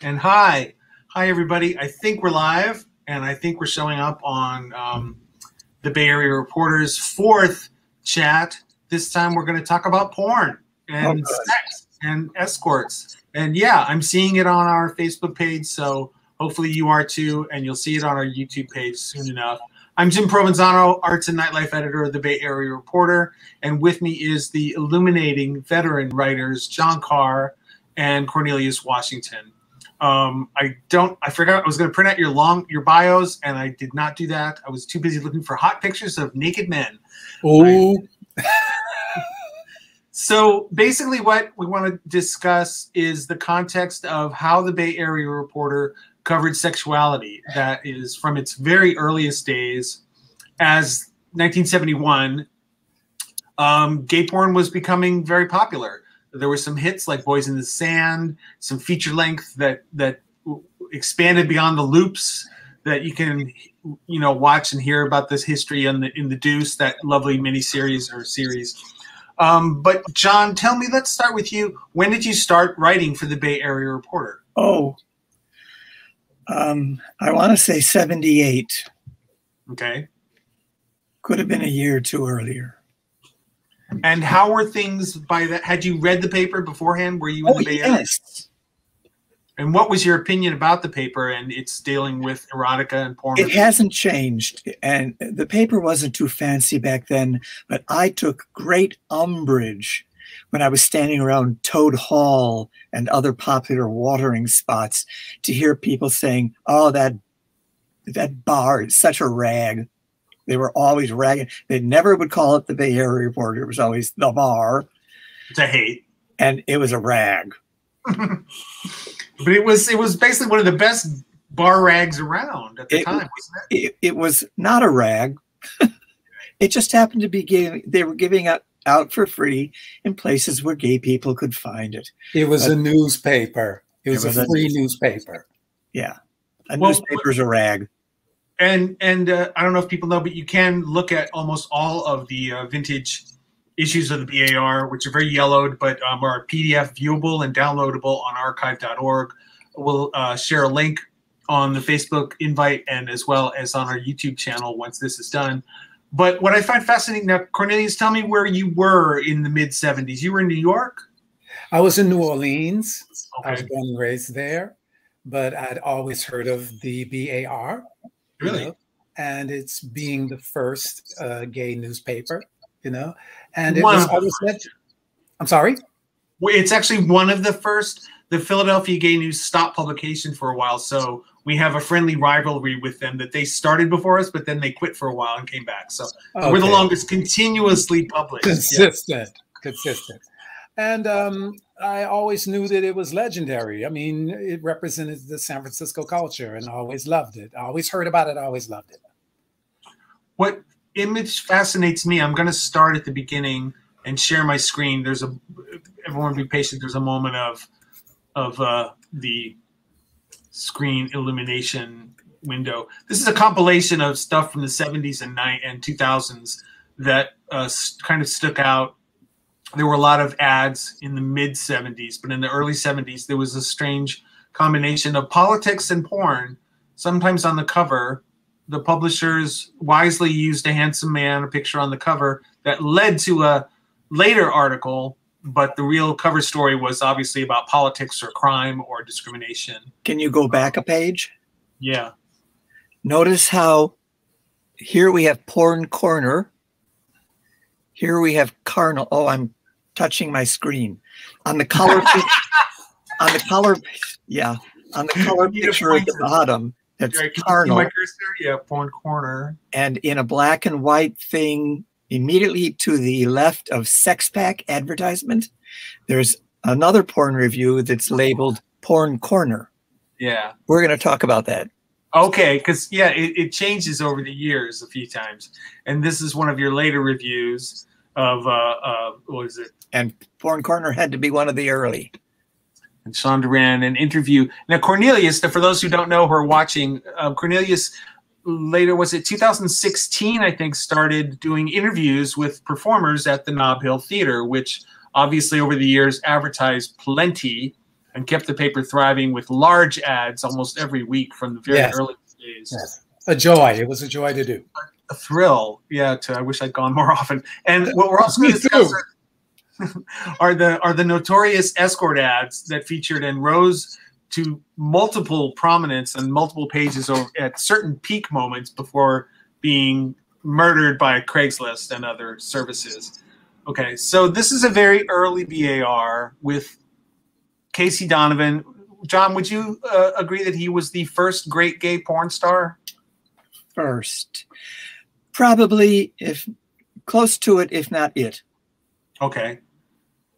And hi, hi everybody. I think we're live, and I think we're showing up on um, the Bay Area Reporters' fourth chat. This time we're going to talk about porn and Oh, sex and escorts. And yeah, I'm seeing it on our Facebook page, so hopefully you are too, and you'll see it on our YouTube page soon enough. I'm Jim Provenzano, Arts and Nightlife Editor of the Bay Area Reporter, and with me is the illuminating veteran writers John Karr and Cornelius Washington. Um, I don't. I forgot I was going to print out your long your bios, and I did not do that. I was too busy looking for hot pictures of naked men. Ooh, So basically, what we want to discuss is the context of how the Bay Area Reporter covered sexuality. That is from its very earliest days, as 1971, um, gay porn was becoming very popular. There were some hits like "Boys in the Sand," some feature length that that expanded beyond the loops that you can you know watch and hear about this history in the in the Deuce, that lovely miniseries or series. Um, but John, tell me. Let's start with you. When did you start writing for the Bay Area Reporter? oh. Um, I want to say 78. Okay. Could have been a year or two earlier. And how were things by that? Had you read the paper beforehand? Were you in Oh, the Bay Area? yes. And what was your opinion about the paper and its dealing with erotica and porn? It hasn't changed. And the paper wasn't too fancy back then, but I took great umbrage when I was standing around Toad Hall and other popular watering spots to hear people saying, oh, that that bar is such a rag. They were always ragging. They never would call it the Bay Area Reporter. It was always the bar. to hate. and it was a rag. But it was it was basically one of the best bar rags around at the It- time, wasn't it? It, it was not a rag. it just happened to be giving. They were giving it out for free in places where gay people could find it. It was But- a newspaper. It was, was a a free news- newspaper. Yeah, a Well, newspaper's a rag. And and uh, I don't know if people know, but you can look at almost all of the uh, vintage issues of the BAR, which are very yellowed, but um, are PDF viewable and downloadable on archive.org. We'll uh, share a link on the Facebook invite and as well as on our YouTube channel once this is done. But what I find fascinating now, Cornelius, tell me where you were in the mid 70s. You were in New York? I was in New Orleans. I was born and raised there, but I'd always heard of the BAR. You Really? know, and it's being the first uh, gay newspaper, you know, and it was always meant. I'm sorry. Well, It's actually one of the first. The Philadelphia Gay News stopped publication for a while, so we have a friendly rivalry with them that they started before us, but then they quit for a while and came back. So we're the longest continuously published. Consistent, consistent. And um, I always knew that it was legendary. I mean, it represented the San Francisco culture, and I always loved it. I always heard about it. I always loved it. What image fascinates me? I'm going to start at the beginning and share my screen. There's a everyone be patient. There's a moment of of uh, the screen illumination window. This is a compilation of stuff from the 70s and nine and 2000s that uh, kind of stuck out. There were a lot of ads in the mid 70s, but in the early 70s there was a strange combination of politics and porn. Sometimes on the cover, the publishers wisely used a handsome man, a picture on the cover that led to a later article, but the real cover story was obviously about politics or crime or discrimination. Can you go back a page? Yeah. Notice how here we have porn corner. Here we have carnal. Oh, I'm touching my screen. On the color on the color yeah, on the color You need to picture at the bottom, it's Right, can you see carnal. my cursor? Yeah, porn corner. and in a black and white thing immediately to the left of sex pack advertisement there's another porn review that's labeled porn corner Yeah. we're going to talk about that Okay, because yeah, it, it changes over the years a few times, and this is one of your later reviews of uh, uh what is it? and porn corner had to be one of the early And Sean Duran, an interview. Now Cornelius, for those who don't know who are watching, um, Cornelius later was it 2016 I think started doing interviews with performers at the Nob Hill Theater, which obviously over the years advertised plenty and kept the paper thriving with large ads almost every week from the very Yes. early days. Yes. A joy. It was a joy to do. A thrill, yeah. To I wish I'd gone more often. And what we're also going to discuss are the are the notorious escort ads that featured and rose to multiple prominence and multiple pages over, at certain peak moments before being murdered by Craigslist and other services. Okay, so this is a very early BAR with Casey Donovan. John, would you uh, agree that he was the first great gay porn star? First, probably if close to it, if not it. Okay.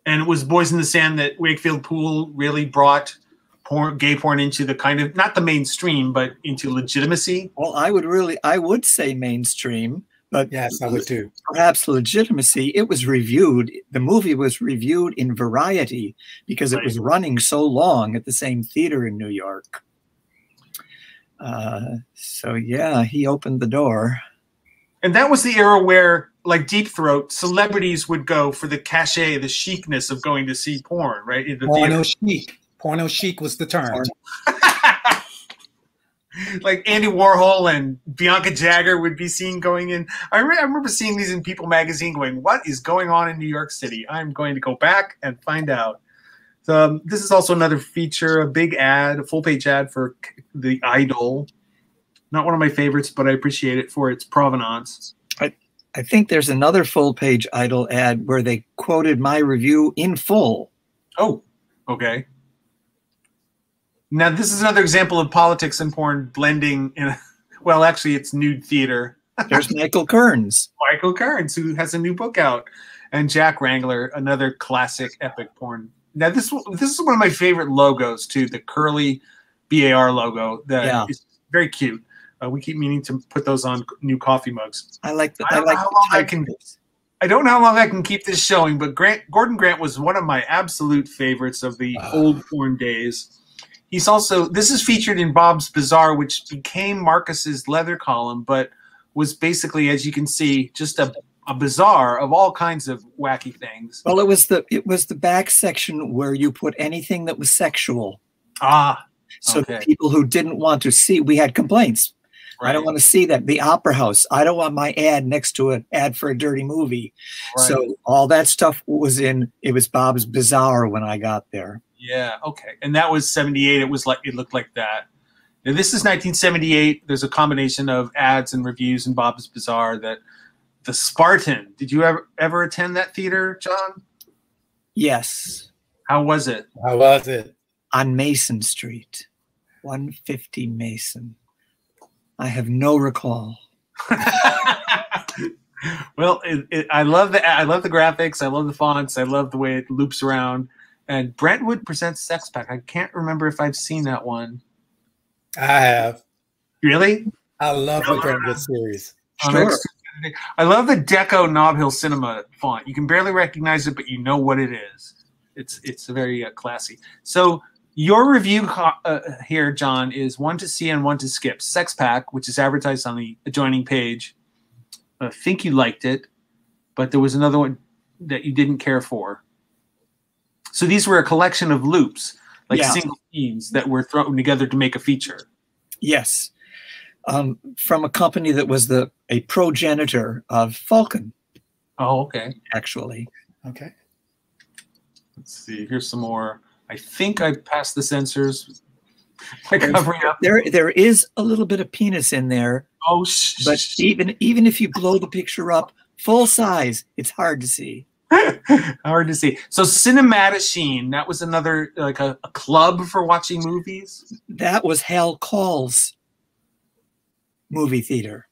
And it was Boys in the Sand that Wakefield Poole really brought porn, gay porn into the kind of not the mainstream, but into legitimacy. Well, I would really, I would say mainstream, but Yes, I would too. perhaps legitimacy. It was reviewed. The movie was reviewed in Variety because it was running so long at the same theater in New York. Uh, so yeah, he opened the door. And that was the era where, like Deep Throat, celebrities would go for the cachet, the chicness of going to see porn, right? In the Porno theater. chic. Porno chic was the term. Like Andy Warhol and Bianca Jagger would be seen going in. I, re- I remember seeing these in People magazine going, What is going on in New York City? I'm going to go back and find out. So, um, this is also another feature, a big ad, a full page ad for the Idol. Not one of my favorites, but I appreciate it for its provenance. I I think there's another full page Idol ad where they quoted my review in full. Oh, okay. Now, this is another example of politics and porn blending in, a, well, actually, it's nude theater. There's Michael Kearns. Michael Kearns, who has a new book out, and Jack Wrangler, another classic epic porn. Now, this this is one of my favorite logos too. The curly BAR logo that Yeah. is very cute. Uh, we keep meaning to put those on new coffee mugs. I like that. I I, don't know like how long I can- of. I don't know how long I can keep this showing, but Grant Gordon Grant was one of my absolute favorites of the Ah. old porn days. He's also this is featured in Bob's Bazaar, which became Marcus's leather column, but was basically, as you can see, just a, a bazaar of all kinds of wacky things. Well, it was the it was the back section where you put anything that was sexual. Ah, So Okay. people who didn't want to see, we had complaints. I don't want to see that. The Opera House. I don't want my ad next to an ad for a dirty movie. Right. So all that stuff was in. It was Bob's Bazaar when I got there. Yeah, okay. And that was 78. It was like it looked like that. Now, this is 1978. There's a combination of ads and reviews in Bob's Bazaar that the Spartan. Did you ever ever attend that theater, John? Yes, How was it? How was it? on Mason Street, 150 Mason. I have no recall. well, it, it, I love the I love the graphics. I love the fonts. I love the way it loops around. And Brentwood presents Sex Pack. I can't remember if I've seen that one. I have. Really? I love the Brentwood series. Oh, Sure. I love the Deco Nob Hill Cinema font. You can barely recognize it, but you know what it is. It's it's very uh, classy. So your review co- uh, here, John, is one to see and one to skip. Sex Pack, which is advertised on the adjoining page. I think you liked it, but there was another one that you didn't care for. So these were a collection of loops, like Yeah. single scenes that were thrown together to make a feature. Yes, um, from a company that was the a progenitor of Falcon, Oh, okay. actually. Okay. Let's see. Here's some more. I think I passed the censors by covering up. There, there is a little bit of penis in there, Oh, sh- but even even if you blow the picture up full size, it's hard to see. hard to see. So Cinematachine, that was another like a, a club for watching movies. That was Hal Call's movie theater.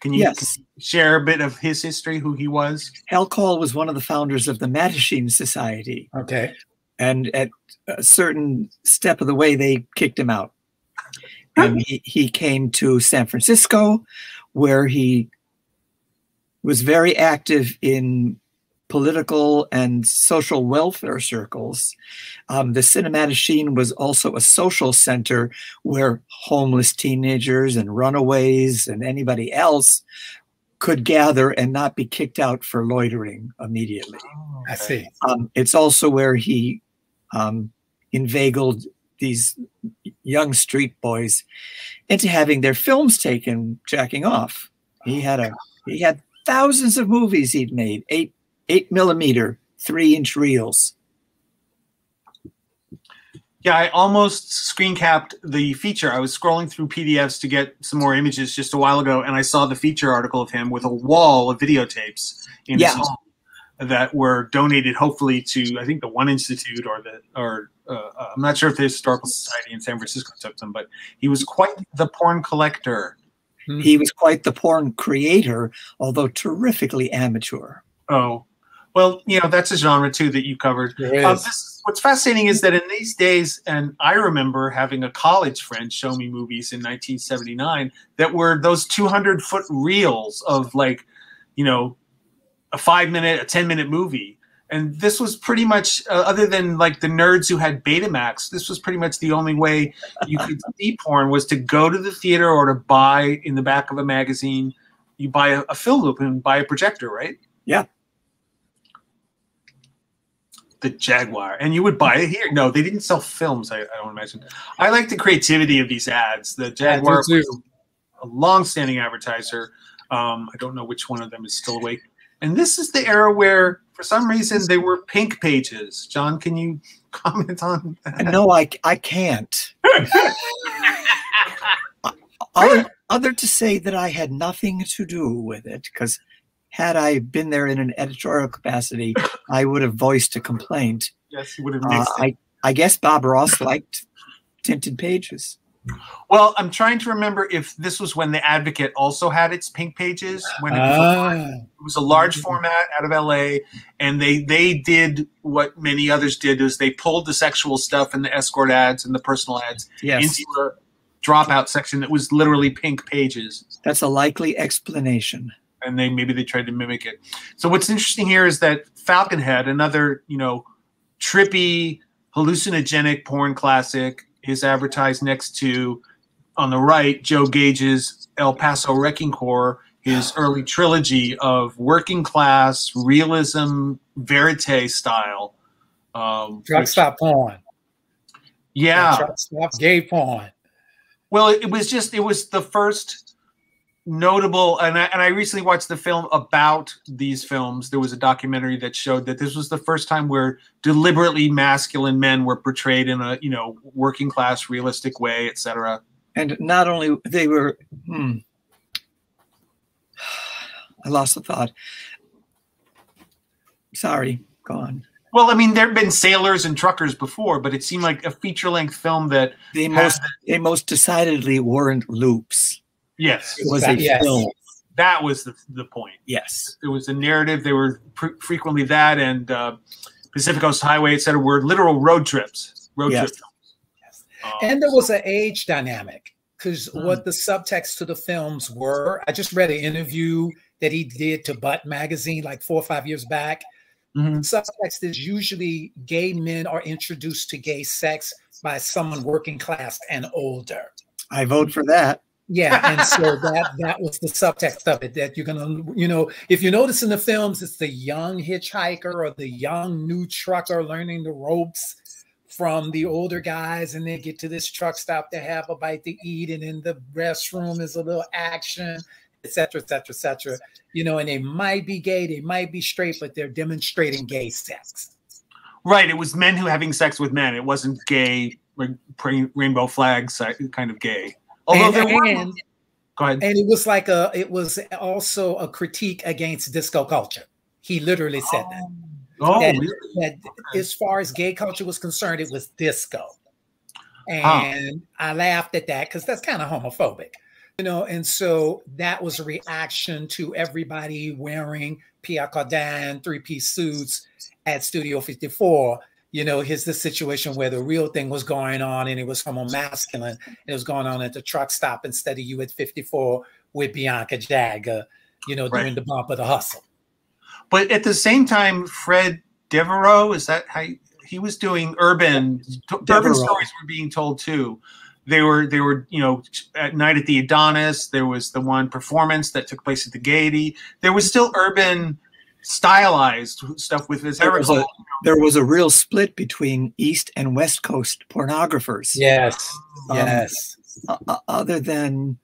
Can you Yes. share a bit of his history, who he was? Hal Call was one of the founders of the Mattachine Society, Okay. And at a certain step of the way, they kicked him out. And he, he came to San Francisco, where he was very active in political and social welfare circles. Um, the Cinematachine was also a social center where homeless teenagers and runaways and anybody else could gather and not be kicked out for loitering immediately. I see. Um, it's also where he um, inveigled these young street boys into having their films taken jacking off. He had a he had thousands of movies he'd made, eight eight millimeter, three inch reels. Yeah, I almost screen capped the feature. I was scrolling through PDFs to get some more images just a while ago, and I saw the feature article of him with a wall of videotapes in Yeah. his home that were donated, hopefully, to I think the One Institute or the or uh, uh, I'm not sure if the Historical Society in San Francisco took them, but he was quite the porn collector. He was quite the porn creator, although terrifically amateur. Oh, well, you know that's a genre too that you covered. There Um, this, what's fascinating is that in these days, and I remember having a college friend show me movies in 1979 that were those 200 foot reels of like, you know, a five minute, a 10 minute movie. And this was pretty much, uh, other than like the nerds who had Betamax, this was pretty much the only way you could see porn was to go to the theater or to buy in the back of a magazine. You buy a, a film loop and buy a projector, right? Yeah. the Jaguar, and you would buy it here. No, they didn't sell films. I, I don't imagine. I like the creativity of these ads. The Jaguar a long-standing advertiser. Um, I don't know which one of them is still awake. And this is the era where, for some reason, they were pink pages. John, can you comment on that? No, I I can't. other, other to say that I had nothing to do with it, because had I been there in an editorial capacity, I would have voiced a complaint. Yes, you would have Uh. I I guess Bob Ross liked tinted pages. Well, I'm trying to remember if this was when the Advocate also had its pink pages. When it was, Ah, it was a large format out of LA, and they they did what many others did is they pulled the sexual stuff and the escort ads and the personal ads Yes, into a dropout section that was literally pink pages. that's a likely explanation. and they maybe they tried to mimic it. So what's interesting here is that Falconhead, another you know trippy hallucinogenic porn classic, is advertised next to on the right Joe Gage's El Paso Wrecking Corps, his early trilogy of working class realism verite style. Um, truck which- stop porn. yeah, Truck stop gay porn. Well, it, it was just it was the first notable, and I, and I recently watched the film about these films. There was a documentary that showed that this was the first time where deliberately masculine men were portrayed in a you know working class, realistic way, etc. And not only they were, hmm, I lost the thought. Sorry, go on. Well, I mean, there have been sailors and truckers before, but it seemed like a feature length film that They had- most they most decidedly weren't loops. Yes, It was a Yes. film. that was the the point. Yes. There was a narrative. They were fre- frequently that and uh, Pacific Coast Highway, etc. Were literal road trips. Road Yes. trip films. Um, And there was an age dynamic because Mm. what the subtext to the films were. I just read an interview that he did to Butt magazine like four or five years back. mhm. Subtext is usually gay men are introduced to gay sex by someone working class and older. I vote for that. Yeah, and so that that was the subtext of it. That you're gonna, you know, if you notice in the films, it's the young hitchhiker or the young new trucker learning the ropes from the older guys, and they get to this truck stop to have a bite to eat, and in the restroom is a little action, etc., etc., etc. You know, and they might be gay, they might be straight, but they're demonstrating gay sex. Right. It was men who having sex with men. It wasn't gay, like rainbow flags uh, kind of gay. Although And- there and- Go ahead. And it was like a, it was also a critique against disco culture. He literally said that. Oh, oh that- really? that as far as gay culture was concerned, it was disco. Huh. And I laughed at that because that's kind of homophobic, you know. And so that was a reaction to everybody wearing Pierre Cardin three piece suits at Studio 54. You know, here's the situation where the real thing was going on and it was homo masculine. It was going on at the truck stop instead of you at 54 with Bianca Jagger, you know, Right. doing the bump of the hustle. But at the same time, Fred Devereaux, is that how you- he was doing urban t- urban stories were being told too. They were they were you know at night at the Adonis. There was the one performance that took place at the Gaiety. There was still urban stylized stuff with this. There was, a, there was a real split between East and West Coast pornographers. Yes, Um, yes. uh, other than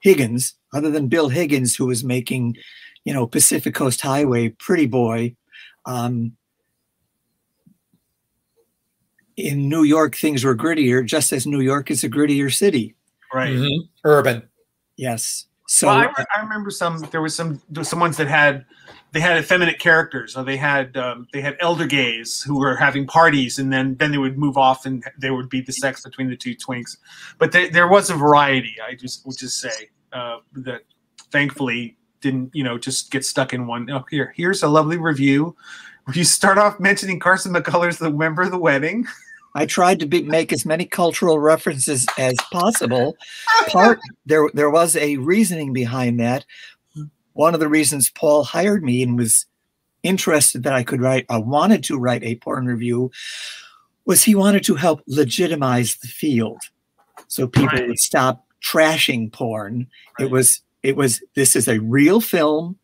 Higgins, other than Bill Higgins, who was making, you know, Pacific Coast Highway, Pretty Boy. Um, in New York, things were grittier, just as New York is a grittier city. right. Mhm. Urban. Yes. So well, I, re- I remember some. There was some. There was some ones that had, they had effeminate characters, or they had um, they had elder gays who were having parties, and then then they would move off, and there would be the sex between the two twinks. But there, there was a variety. I just would just say uh, that thankfully didn't you know just get stuck in one. Oh, here here's a lovely review. You start off mentioning Carson McCullers, the member of the wedding. I tried to be, make as many cultural references as possible. Part there there was a reasoning behind that. One of the reasons Paul hired me and was interested that I could write, I wanted to write a porn review, was he wanted to help legitimize the field, so people Right. would stop trashing porn. Right. It was it was this is a real film,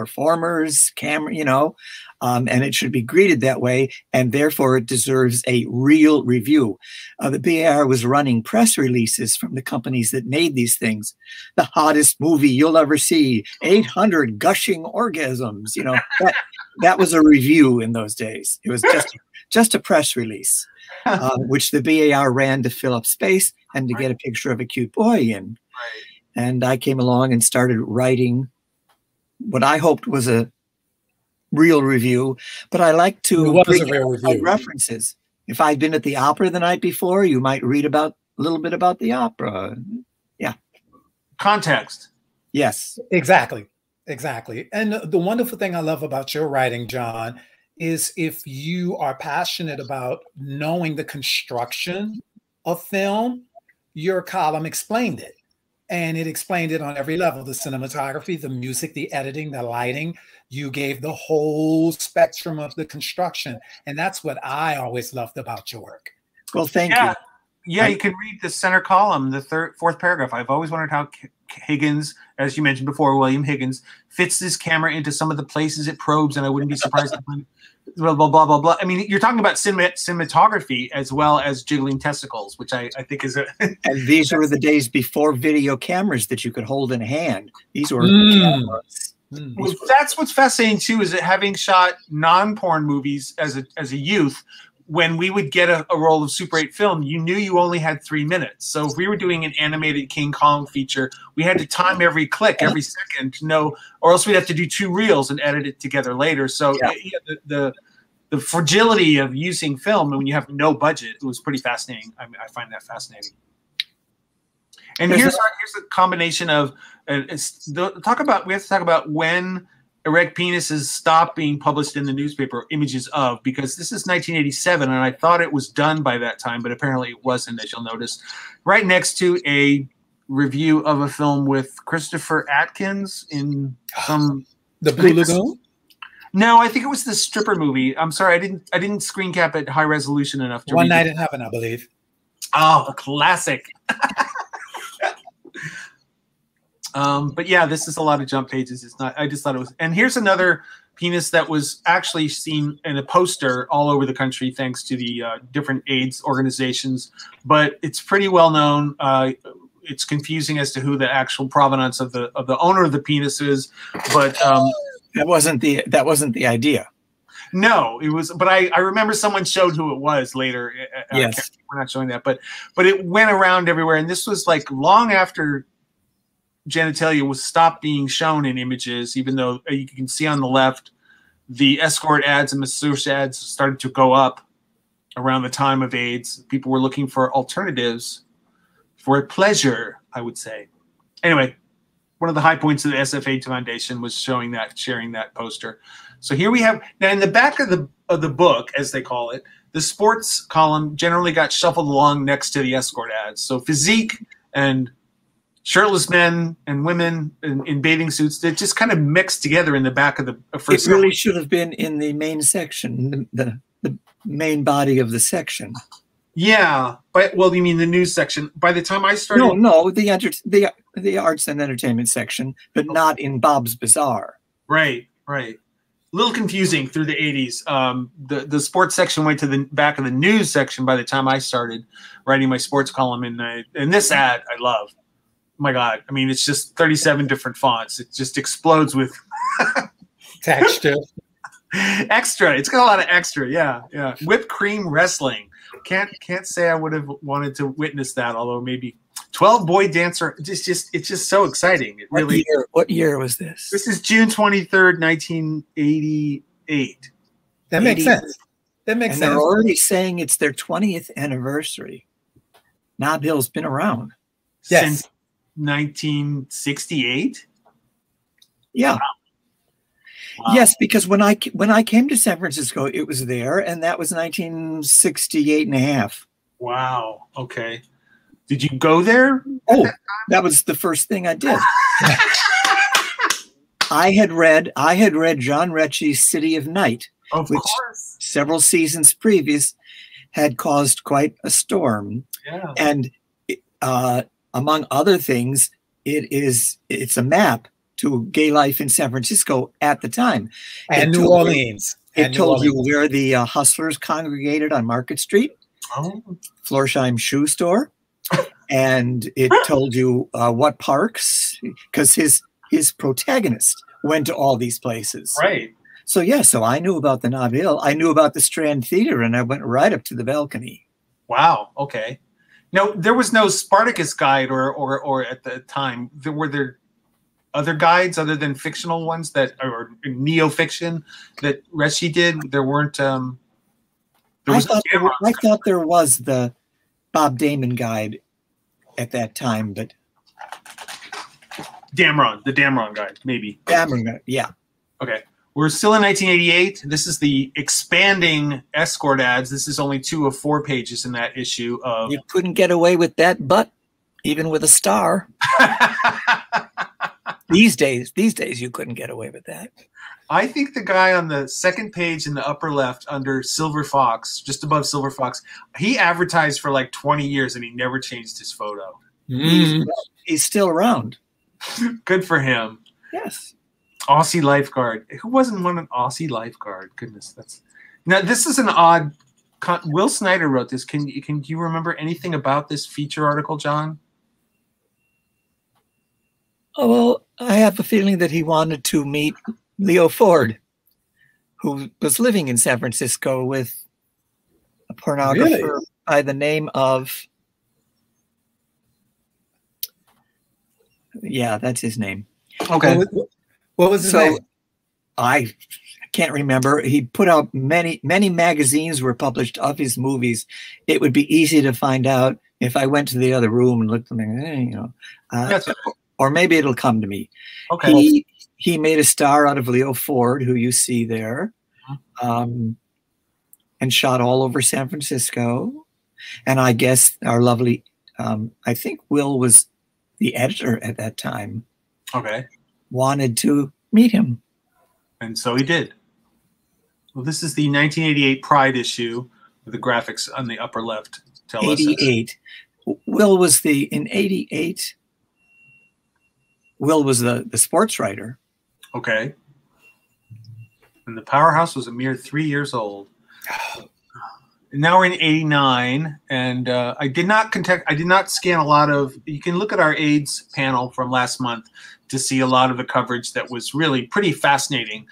performers, camera, you know, um, and it should be greeted that way, and therefore it deserves a real review. Uh, the BAR was running press releases from the companies that made these things. The hottest movie you'll ever see, 800 gushing orgasms. You know, that, that was a review in those days. It was just just a press release, uh, which the BAR ran to fill up space and to get a picture of a cute boy in. And I came along and started writing what I hoped was a real review, but I like to bring a real outside review. references. If I'd been at the opera the night before, you might read about a little bit about the opera. Yeah. Context. Yes. Exactly. Exactly. And the wonderful thing I love about your writing, John, is if you are passionate about knowing the construction of film, your column explained it. And it explained it on every level the cinematography, the music, the editing, the lighting. You gave the whole spectrum of the construction. And that's what I always loved about your work. Well, thank Yeah. you. Yeah, I- you can read the center column, the third, fourth paragraph. I've always wondered how Higgins, as you mentioned before, William Higgins, fits this camera into some of the places it probes, and I wouldn't be surprised. If blah blah blah blah blah. I mean, you're talking about cinema, cinematography as well as jiggling testicles, which I, I think is a And these were the days before video cameras that you could hold in hand. These were Mm. cameras. Mm. Well, that's what's fascinating too is that having shot non-porn movies as a as a youth when we would get a, a roll of super 8 film you knew you only had three minutes. So if we were doing an animated king kong feature we had to time every click every second to know or else we'd have to do two reels and edit it together later. So Yeah. yeah, the, the the fragility of using film when you have no budget it was pretty fascinating. I, I find that fascinating. And here's our, here's a combination of uh, talk about we have to talk about when erect penises stopped being published in the newspaper images of because this is 1987 and i thought it was done by that time but apparently it wasn't as you'll notice right next to a review of a film with christopher atkins in ah, some The Blue Lagoon? no i think it was the stripper movie i'm sorry i didn't i didn't screen cap it high resolution enough to One Night it. in Heaven, I believe. Oh, a classic. um, but yeah, this is a lot of jump pages. It's not. I just thought it was. And here's another penis that was actually seen in a poster all over the country, thanks to the uh, different AIDS organizations. But it's pretty well known. Uh, it's confusing as to who the actual provenance of the of the owner of the penis is. But um, That wasn't the that wasn't the idea. No, it was, but I, I remember someone showed who it was later. Uh, Yes. can't- we're not showing that, but but it went around everywhere, and this was like long after genitalia was stopped being shown in images. Even though uh, you can see on the left, the escort ads and masseuse ads started to go up around the time of AIDS. People were looking for alternatives for pleasure. I would say. Anyway, one of the high points of the SFA Foundation was showing that, sharing that poster. So here we have now in the back of the of the book, as they call it, the sports column generally got shuffled along next to the escort ads. So physique and shirtless men and women in, in bathing suits that just kind of mixed together in the back of the first. It really should have been in the main section, the, the, the main body of the section. yeah, but well, you mean the news section? By the time I started, No, no, the enter- the the arts and entertainment section, but not in Bob's Bazaar. Right, right. A little confusing through the 80s. Um, the the sports section went to the back of the news section by the time I started writing my sports column. And I, and this ad I love. My God, I mean, it's just 37 different fonts. It just explodes with Texture. extra. It's got a lot of extra. Yeah, yeah. Whipped cream wrestling. Can't can't say I would have wanted to witness that. Although maybe 12 boy dancer. It's just it's just so exciting. It What really. year? What year was this? This is June 23rd, 1988. That makes 80. sense. That makes and sense. they're already saying it's their 20th anniversary. Nob Hill's been around. Yes. Since 1968. Yeah. Wow. Yes, because when I when I came to San Francisco, it was there, and that was 1968 and a half. Wow. Okay. Did you go there? Oh, that was the first thing I did. I had read I had read John Rechy's City of Night Of Which- course. several seasons previous, had caused quite a storm, Yeah. and uh, among other things, it is it's a map to gay life in San Francisco at the time. and it New told Orleans. It And told you where the uh, hustlers congregated on Market Street, Oh, Florsheim Shoe Store, and it told you uh, what parks because his his protagonist went to all these places. right. So yeah, so I knew about the Nob Hill. I knew about the Strand Theater, and I went right up to the balcony. Wow. Okay. No, there was no Spartacus guide, or or or at the time, there were there other guides other than fictional ones that or neo fiction that Rechy did. There weren't. um there I was thought, there, I thought there was the Bob Damon guide at that time, but Damron, the Damron guide, maybe. Damon, yeah, Okay. We're still in 1988. This is the expanding escort ads. This is only two of four pages in that issue of. you couldn't get away with that, but even with a star these days, these days you couldn't get away with that. I think the guy on the second page in the upper left under Silver Fox, just above Silver Fox, he advertised for like 20 years and he never changed his photo. Mm. He's still around. Good for him. Yes. Aussie lifeguard. Who wasn't one an Aussie lifeguard? Goodness, that's now. This is an odd. Con- Will Snyder wrote this. Can you can you remember anything about this feature article, John? Oh, well, I have a feeling that he wanted to meet Leo Ford, who was living in San Francisco with a pornographer by the name of. Yeah, that's his name. Okay. What, was- what was his So name? I can't remember. He put out many, many magazines were published of his movies. It would be easy to find out if I went to the other room and looked at them, eh, you know, uh, That's or maybe it'll come to me. okay. He he made a star out of Leo Ford, who you see there, um, and shot all over San Francisco. And I guess our lovely, um, I think Will was the editor at that time, Okay. Wanted to meet him. And so he did. Well, this is the 1988 Pride issue with the graphics on the upper left. Tell us. 88. Will was the in 88. Will was the the sports writer. Okay. And the powerhouse was a mere three years old. Now we're in 89 and uh, i did not contact i did not scan a lot of you can look at our aids panel from last month to see a lot of the coverage that was really pretty fascinating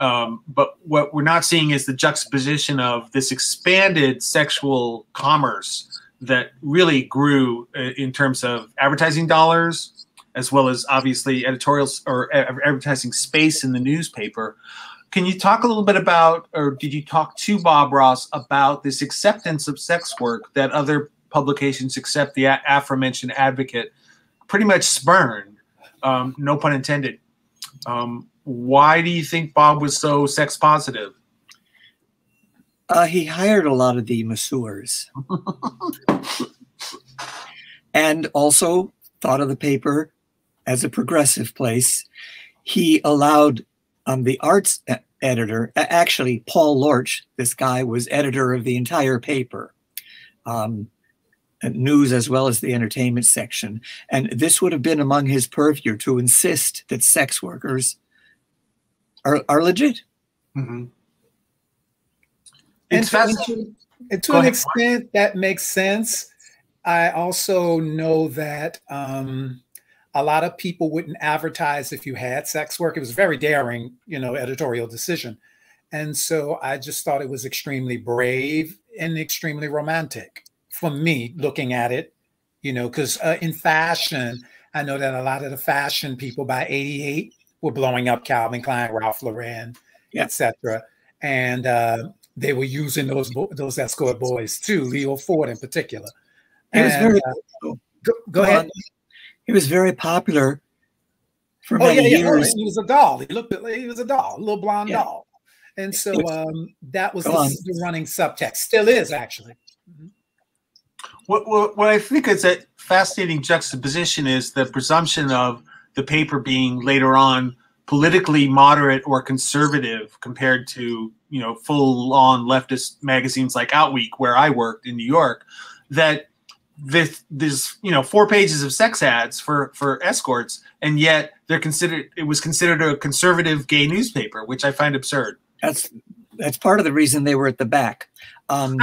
um, but what we're not seeing is the juxtaposition of this expanded sexual commerce that really grew uh, in terms of advertising dollars as well as obviously editorials or advertising space in the newspaper can you talk a little bit about, or did you talk to Bob Ross about this acceptance of sex work that other publications, except the aforementioned Advocate, pretty much spurned? Um, no pun intended. Um, why do you think Bob was so sex positive? Uh, he hired a lot of the masseurs, and also thought of the paper as a progressive place. He allowed um, the arts editor, actually Paul Lorch, this guy was editor of the entire paper, um, news as well as the entertainment section, and this would have been among his purview to insist that sex workers are, are legit. Mhm. And It's to, and fascinating. to, and to Go an ahead. extent, that makes sense. I also know that um, a lot of people wouldn't advertise if you had sex work. It was a very daring, you know, editorial decision. And so I just thought it was extremely brave and extremely romantic for me looking at it, you know, because uh, in fashion, I know that a lot of the fashion people by 88 were blowing up Calvin Klein, Ralph Lauren, Yeah. etc. And uh, they were using those bo- those escort boys too, Leo Ford in particular. He was very uh, go, go go ahead. He was very popular for Oh many yeah. no, years. he was a doll. He looked. He was a doll, a little blonde Yeah. doll. And so um, that was the, the running subtext. Still is actually. What, what, what I think is a fascinating juxtaposition is the presumption of the paper being later on politically moderate or conservative compared to you know full-on leftist magazines like Outweek, where I worked in New York. That this there's you know four pages of sex ads for for escorts, and yet they're considered it was considered a conservative gay newspaper, which I find absurd. That's that's part of the reason they were at the back. Um,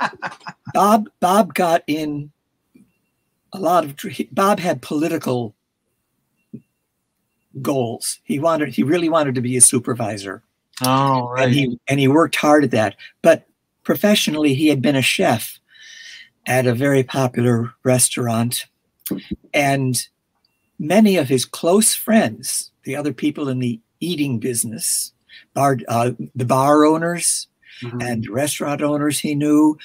Bob Bob got in a lot of Bob had political goals. He wanted he really wanted to be a supervisor. Oh right. and he and he worked hard at that. But professionally, he had been a chef at a very popular restaurant, and many of his close friends, the other people in the eating business, bar, uh, the bar owners Mhm. and restaurant owners he knew,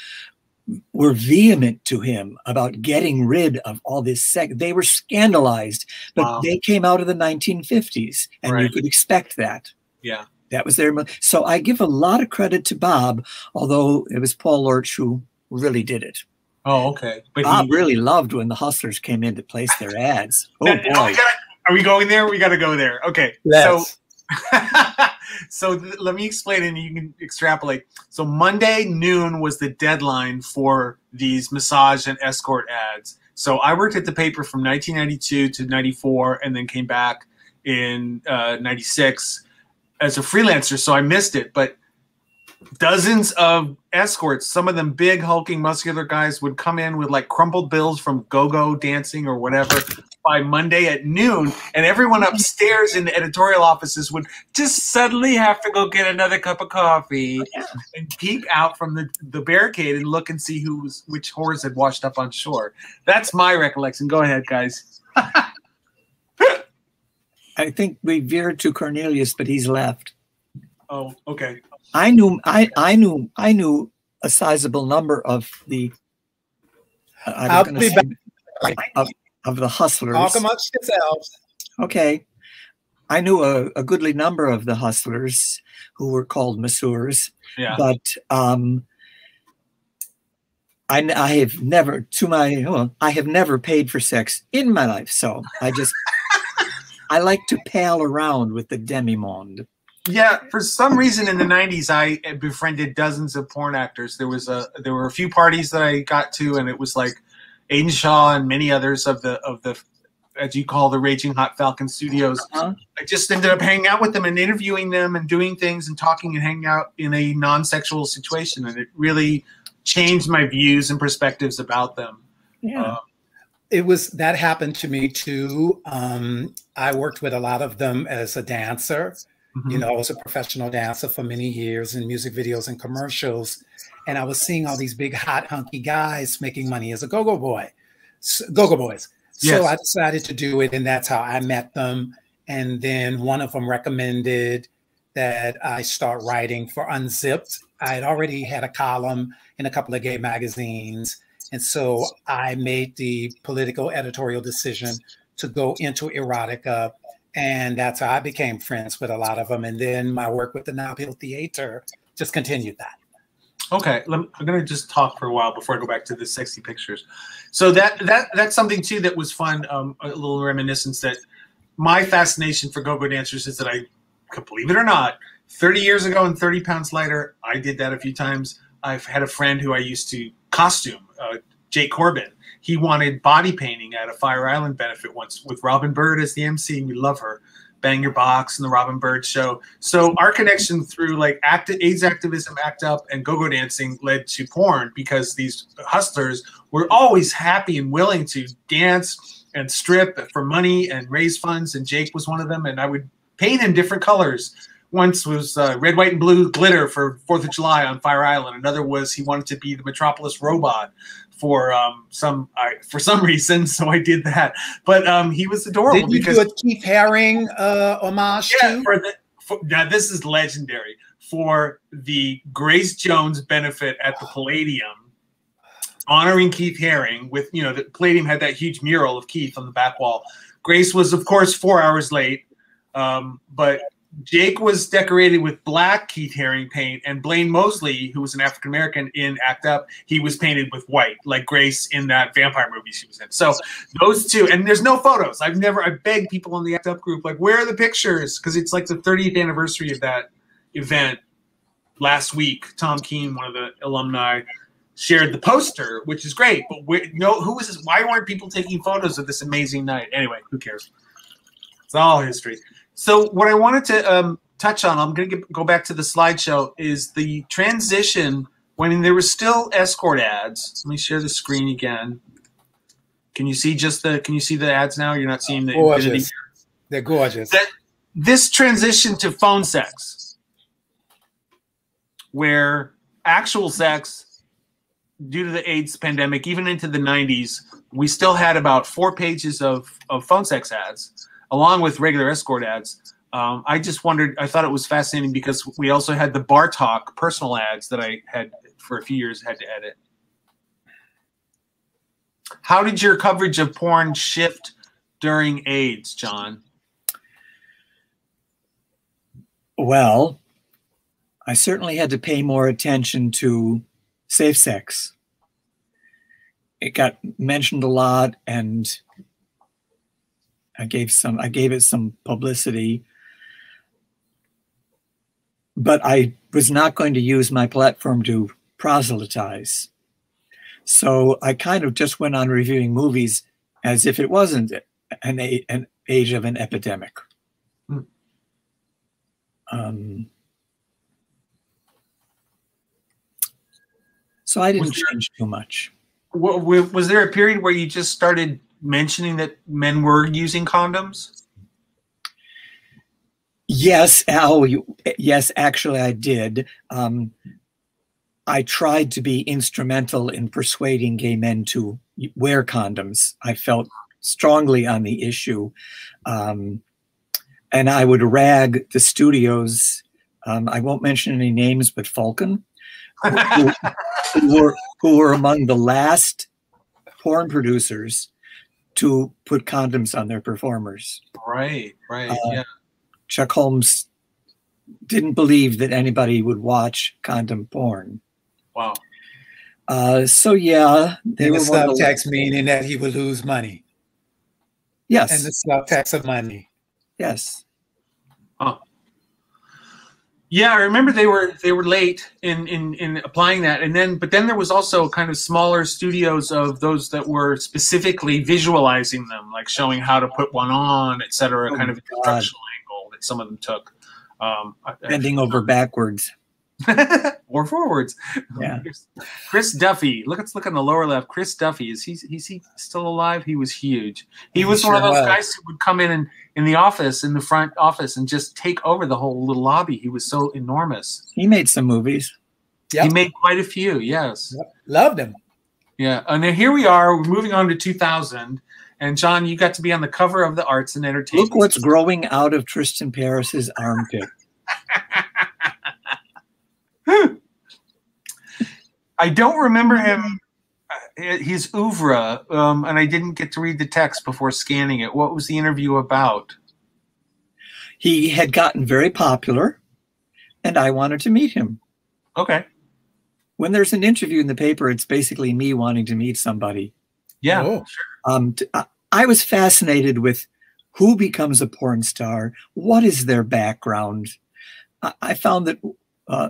were vehement to him about getting rid of all this sex. They were scandalized, but Wow. they came out of the 1950s, and you could expect that. Yeah. That was their. So I give a lot of credit to Bob, although it was Paul Lorch who really did it. Oh, okay. But Bob he, really loved when the hustlers came in to place their ads. Oh boy! gotta- are we going there? We got to go there. Okay. Yes. So, so th- let me explain and you can extrapolate. So Monday noon was the deadline for these massage and escort ads. So I worked at the paper from 1992 to 94, and then came back in uh, 96 as a freelancer. So I missed it, but dozens of escorts, some of them big, hulking, muscular guys, would come in with like crumpled bills from go-go dancing or whatever by Monday at noon, and everyone upstairs in the editorial offices would just suddenly have to go get another cup of coffee Yeah. and peek out from the, the barricade and look and see who was which whores had washed up on shore. That's my recollection. Go ahead, guys. I think we veered to Cornelius, but he's left. Oh, okay. I knew I I knew I knew a sizable number of the I- I was I'll be say, back. of, of the hustlers. Talk amongst yourselves. Okay. I knew a, a goodly number of the hustlers who were called masseurs, Yeah. but um, I, n- I have never, to my, well, I have never paid for sex in my life. So I just, I like to pal around with the demi-monde. Yeah, for some reason in the '90s, I befriended dozens of porn actors. There was a there were a few parties that I got to, and it was like Aiden Shaw and many others of the of the as you call the Raging Hot Falcon Studios. Uh-huh. I just ended up hanging out with them and interviewing them and doing things and talking and hanging out in a non-sexual situation, and it really changed my views and perspectives about them. Yeah. Uh, It was that happened to me too. Um, I worked with a lot of them as a dancer. You mm-hmm. know, I was a professional dancer for many years in music videos and commercials, and I was seeing all these big, hot, hunky guys making money as a go-go boy, S- go-go boys. So Yes. I decided to do it, and that's how I met them. And then one of them recommended that I start writing for Unzipped. I had already had a column in a couple of gay magazines, and so I made the political editorial decision to go into erotica and that's how I became friends with a lot of them. And then my work with the Nob Hill Theater just continued that. Okay, I'm gonna just talk for a while before I go back to the sexy pictures. So that that that's something too that was fun. Um, a little reminiscence that my fascination for go-go dancers is that I, believe it or not, 30 years ago and 30 pounds lighter, I did that a few times. I've had a friend who I used to costume, uh, Jake Corbin. He wanted body painting at a Fire Island benefit once with Robin Byrd as the MC. We love her. Bang Your Box and the Robin Byrd Show. So our connection through like act- AIDS activism, ACT UP, and go-go dancing led to porn because these hustlers were always happy and willing to dance and strip for money and raise funds. And Jake was one of them. And I would paint him different colors. Once was uh, red, white, and blue glitter for Fourth of July on Fire Island. Another was he wanted to be the Metropolis robot for um, some uh, for some reason, so I did that. But um, he was adorable Did you because do a Keith Haring uh, homage yeah, too? for the for, now this is legendary for the Grace Jones benefit at the Palladium, honoring Keith Haring with you know the Palladium had that huge mural of Keith on the back wall. Grace was of course four hours late, um, but Jake was decorated with black Keith Haring paint, and Blaine Mosley, who was an African American in ACT UP, he was painted with white, like Grace in that vampire movie she was in. So those two, and there's no photos. I've never, I begged people in the ACT UP group, like, where are the pictures? Because it's like the 30th anniversary of that event last week. Tom Keene, one of the alumni, shared the poster, which is great. But we, no, who was this? Why weren't people taking photos of this amazing night? Anyway, who cares? It's all history. So what I wanted to um, touch on, I'm going to go back to the slideshow, is the transition when there was still escort ads. Let me share the screen again. Can you see just the? Can you see the ads now? You're not seeing the infinity. Gorgeous. They're gorgeous. That this transition to phone sex, where actual sex, due to the AIDS pandemic, even into the 90s, we still had about four pages of, of phone sex ads along with regular escort ads. Um, I just wondered. I thought it was fascinating because we also had the bar talk personal ads that I had for a few years had to edit. How did your coverage of porn shift during AIDS, John? Well, I certainly had to pay more attention to safe sex. It got mentioned a lot, and I gave some. I gave it some publicity, but I was not going to use my platform to proselytize. So I kind of just went on reviewing movies as if it wasn't an, an age of an epidemic. Hmm. Um, so I didn't there- change too much. Wa- wa- Was there a period where you just started mentioning that men were using condoms? Yes, oh, you, yes, actually, I did. Um, I tried to be instrumental in persuading gay men to wear condoms. I felt strongly on the issue. Um, and I would rag the studios. Um, I won't mention any names, but Falcon, who, who were, who were among the last porn producers to put condoms on their performers. Right, right, Uh, yeah. Chuck Holmes didn't believe that anybody would watch condom porn. Wow. Uh, so yeah, they and the were one of the- subtext meaning that he would lose money. Yes, And the subtext of money. yes. Yeah, I remember they were they were late in, in in applying that, and then but then there was also kind of smaller studios of those that were specifically visualizing them, like showing how to put one on, et cetera, Oh kind of instructional angle that some of them took. Um, Bending over backwards. or forwards. Yeah. Chris Duffy. Look, let's look on the lower left. Chris Duffy is he is he still alive? He was huge. He He was one of those was. guys who would come in and in the office, in the front office, and just take over the whole little lobby. He was so enormous. He made some movies. He made quite a few. Yes. Yep. Loved him. Yeah. And then here we are. We're moving on to 2000. And John, you got to be on the cover of the Arts and Entertainment. Look what's growing out of Tristan Paris's armpit. I don't remember him, uh, his oeuvre, um, and I didn't get to read the text before scanning it. What was the interview about? He had gotten very popular, and I wanted to meet him. Okay. When there's an interview in the paper, it's basically me wanting to meet somebody. Yeah. Oh. Um, t- I- I was fascinated with who becomes a porn star, what is their background. I, I found that uh,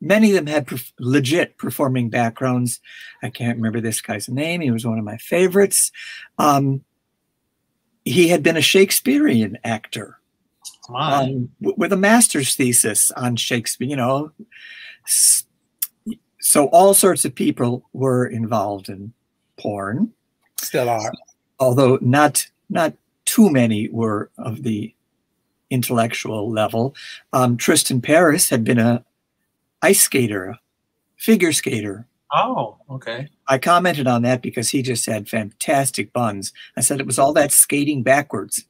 many of them had perf- legit performing backgrounds. I can't remember this guy's name. He was one of my favorites. Um, he had been a Shakespearean actor. Um, w- with a master's thesis on Shakespeare. You know, so all sorts of people were involved in porn, Still are. although not not too many were of the intellectual level. Um, Tristan Paris had been a ice skater, figure skater. oh, okay. I commented on that because he just had fantastic buns. I said it was all that skating backwards.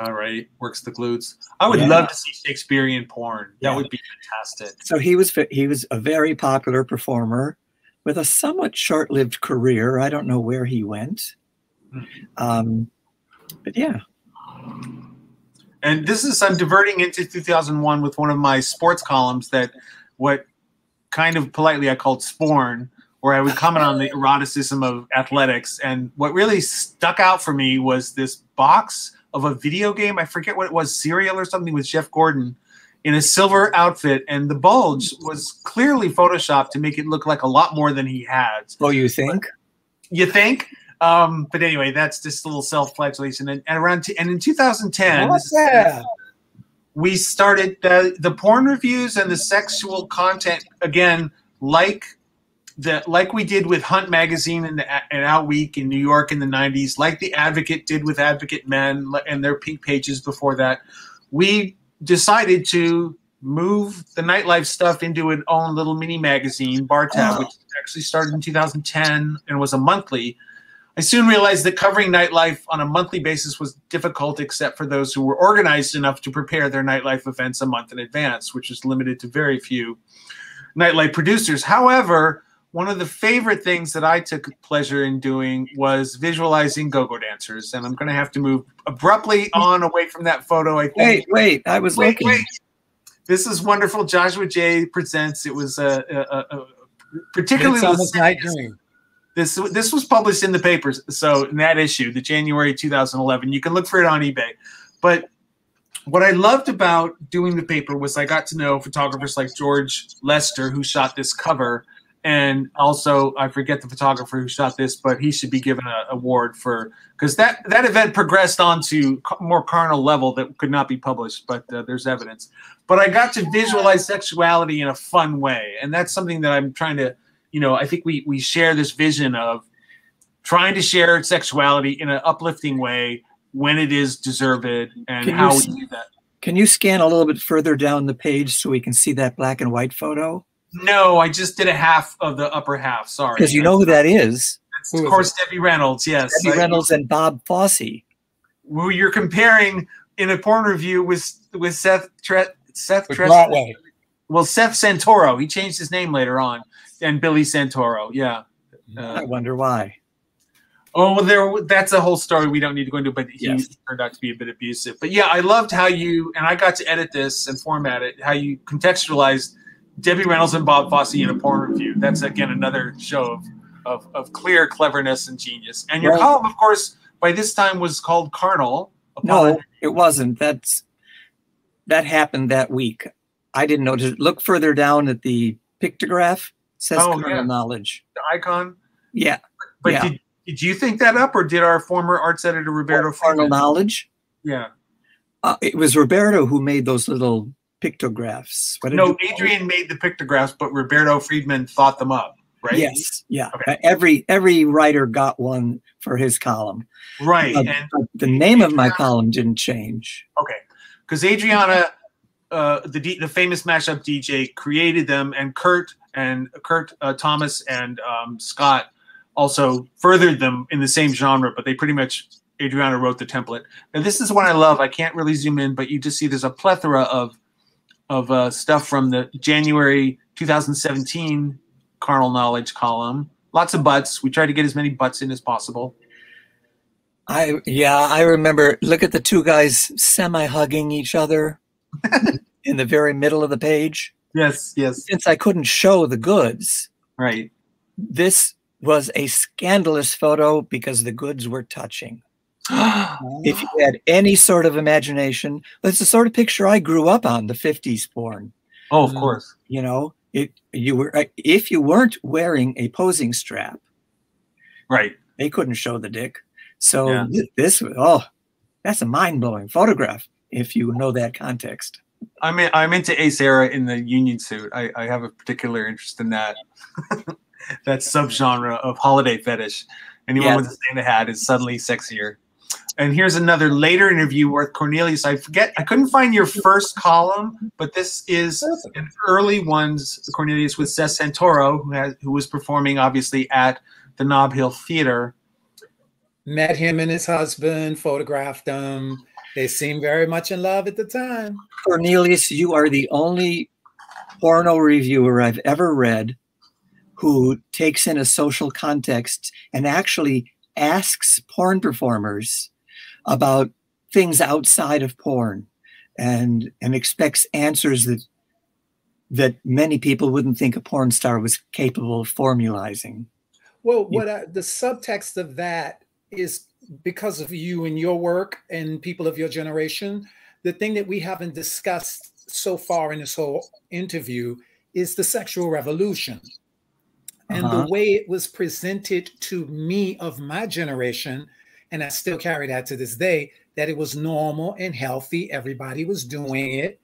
All right. Works the glutes. I would Yeah. love to see Shakespearean porn. That Yeah. would be fantastic. So he was he was a very popular performer with a somewhat short-lived career. I don't know where he went, Hmm. um, but yeah, And this is I'm diverting into 2001 with one of my sports columns that what kind of politely I called sporn, where I would comment on the eroticism of athletics. And what really stuck out for me was this box of a video game. I forget what it was, Serial or something with Jeff Gordon in a silver outfit, and the bulge was clearly photoshopped to make it look like a lot more than he had. oh, you think? You think? Um, but anyway, that's just a little self-flagellation. And, and around t- and in 2010, this is- yeah. We started the, the porn reviews and the sexual content again, like the like we did with Hunt magazine and, the, and Out Week in New York in the '90s, like the Advocate did with Advocate Men and their pink pages before that. We decided to move the nightlife stuff into an own little mini magazine, Bar Tab, oh. which actually started in 2010 and was a monthly. I soon realized that covering nightlife on a monthly basis was difficult, except for those who were organized enough to prepare their nightlife events a month in advance, which is limited to very few nightlife producers. However, one of the favorite things that I took pleasure in doing was visualizing go-go dancers, and I'm going to have to move abruptly on away from that photo. I think. Wait, wait, I was Wait, looking. wait. This is wonderful. Joshua J presents. It was a, a, a, particularly Midsummer's Night lascivious- Dream. This this was published in the papers. So in that issue, the January 2011, you can look for it on eBay. But what I loved about doing the paper was I got to know photographers like George Lester, who shot this cover, and also I forget the photographer who shot this, but he should be given an award for because that that event progressed on to more carnal level that could not be published, but uh, there's evidence. But I got to visualize sexuality in a fun way, and that's something that I'm trying to you know, I think we we share this vision of trying to share sexuality in an uplifting way when it is deserved and Can you how we do that. Can you scan a little bit further down the page so we can see that black and white photo? No, I just did a half of the upper half. Sorry, Because you know who that is. That's, Who of is course Debbie Reynolds. Yes, Debbie I- Reynolds and Bob Fosse. who you're comparing in a porn review with with Seth Tre- Seth With Tres- Broadway. Well, Seth Santoro. He changed his name later on, and Billy Santoro. Yeah. I Uh, wonder why. Oh, well, there. That's a whole story we don't need to go into. But he Yes. turned out to be a bit abusive. But yeah, I loved how you and I got to edit this and format it. How you contextualized Debbie Reynolds and Bob Fosse in a porn review. That's again another show of of, of clear cleverness and genius. And your Well- column, of course, by this time was called Karrnal. No, it wasn't. That's that happened that week. I didn't know. To look further down at the pictograph. Says Oh, Karrnal yeah. knowledge. the icon. Yeah, But Yeah. did, did you think that up, or did our former arts editor Roberto? Karrnal Freeman? knowledge. Yeah. Uh, it was Roberto who made those little pictographs. What No, Adrian made the pictographs, but Roberto Friedman thought them up. Right. Yes, yeah. Okay. Uh, Every every writer got one for his column. Right. Uh, and the name of my column didn't change. Okay, because Adriana, uh, the the famous mashup DJ, created them, and Kurt and Kurt uh, Thomas and um, Scott also furthered them in the same genre. But they pretty much Adriana wrote the template. And this is what I love. I can't really zoom in, but you just see there's a plethora of of uh, stuff from the January 2017 Karrnal Knowledge column. Lots of butts. We try to get as many butts in as possible. I yeah, I remember. Look at the two guys semi hugging each other in the very middle of the page. Yes, yes, Since I couldn't show the goods, right. this was a scandalous photo because the goods were touching. If you had any sort of imagination, that's the sort of picture I grew up on, the 50s porn. oh, of Mm. course. You know, it you were uh, if you weren't wearing a posing strap, Right. they couldn't show the dick. So Yeah. th- this was oh, that's a mind blowing photograph. if you know that context. I'm in, I'm into Ace Era in the Union suit. I, I have a particular interest in that that subgenre of holiday fetish. Anyone Yes. with a Santa hat is suddenly sexier. And here's another later interview with Cornelius. I forget, I couldn't find your first column, but this is an early ones, Cornelius with Seth Santoro, who has who was performing obviously at the Nob Hill Theater. Met him and his husband, photographed them. They seemed very much in love at the time. Cornelius, you are the only porno reviewer I've ever read who takes in a social context and actually asks porn performers about things outside of porn and and expects answers that that many people wouldn't think a porn star was capable of formalizing. Well, what I, the subtext of that is because of you and your work and people of your generation. The thing that we haven't discussed so far in this whole interview is the sexual revolution. And Uh-huh. the way it was presented to me of my generation, and I still carry that to this day, that it was normal and healthy. Everybody was doing it.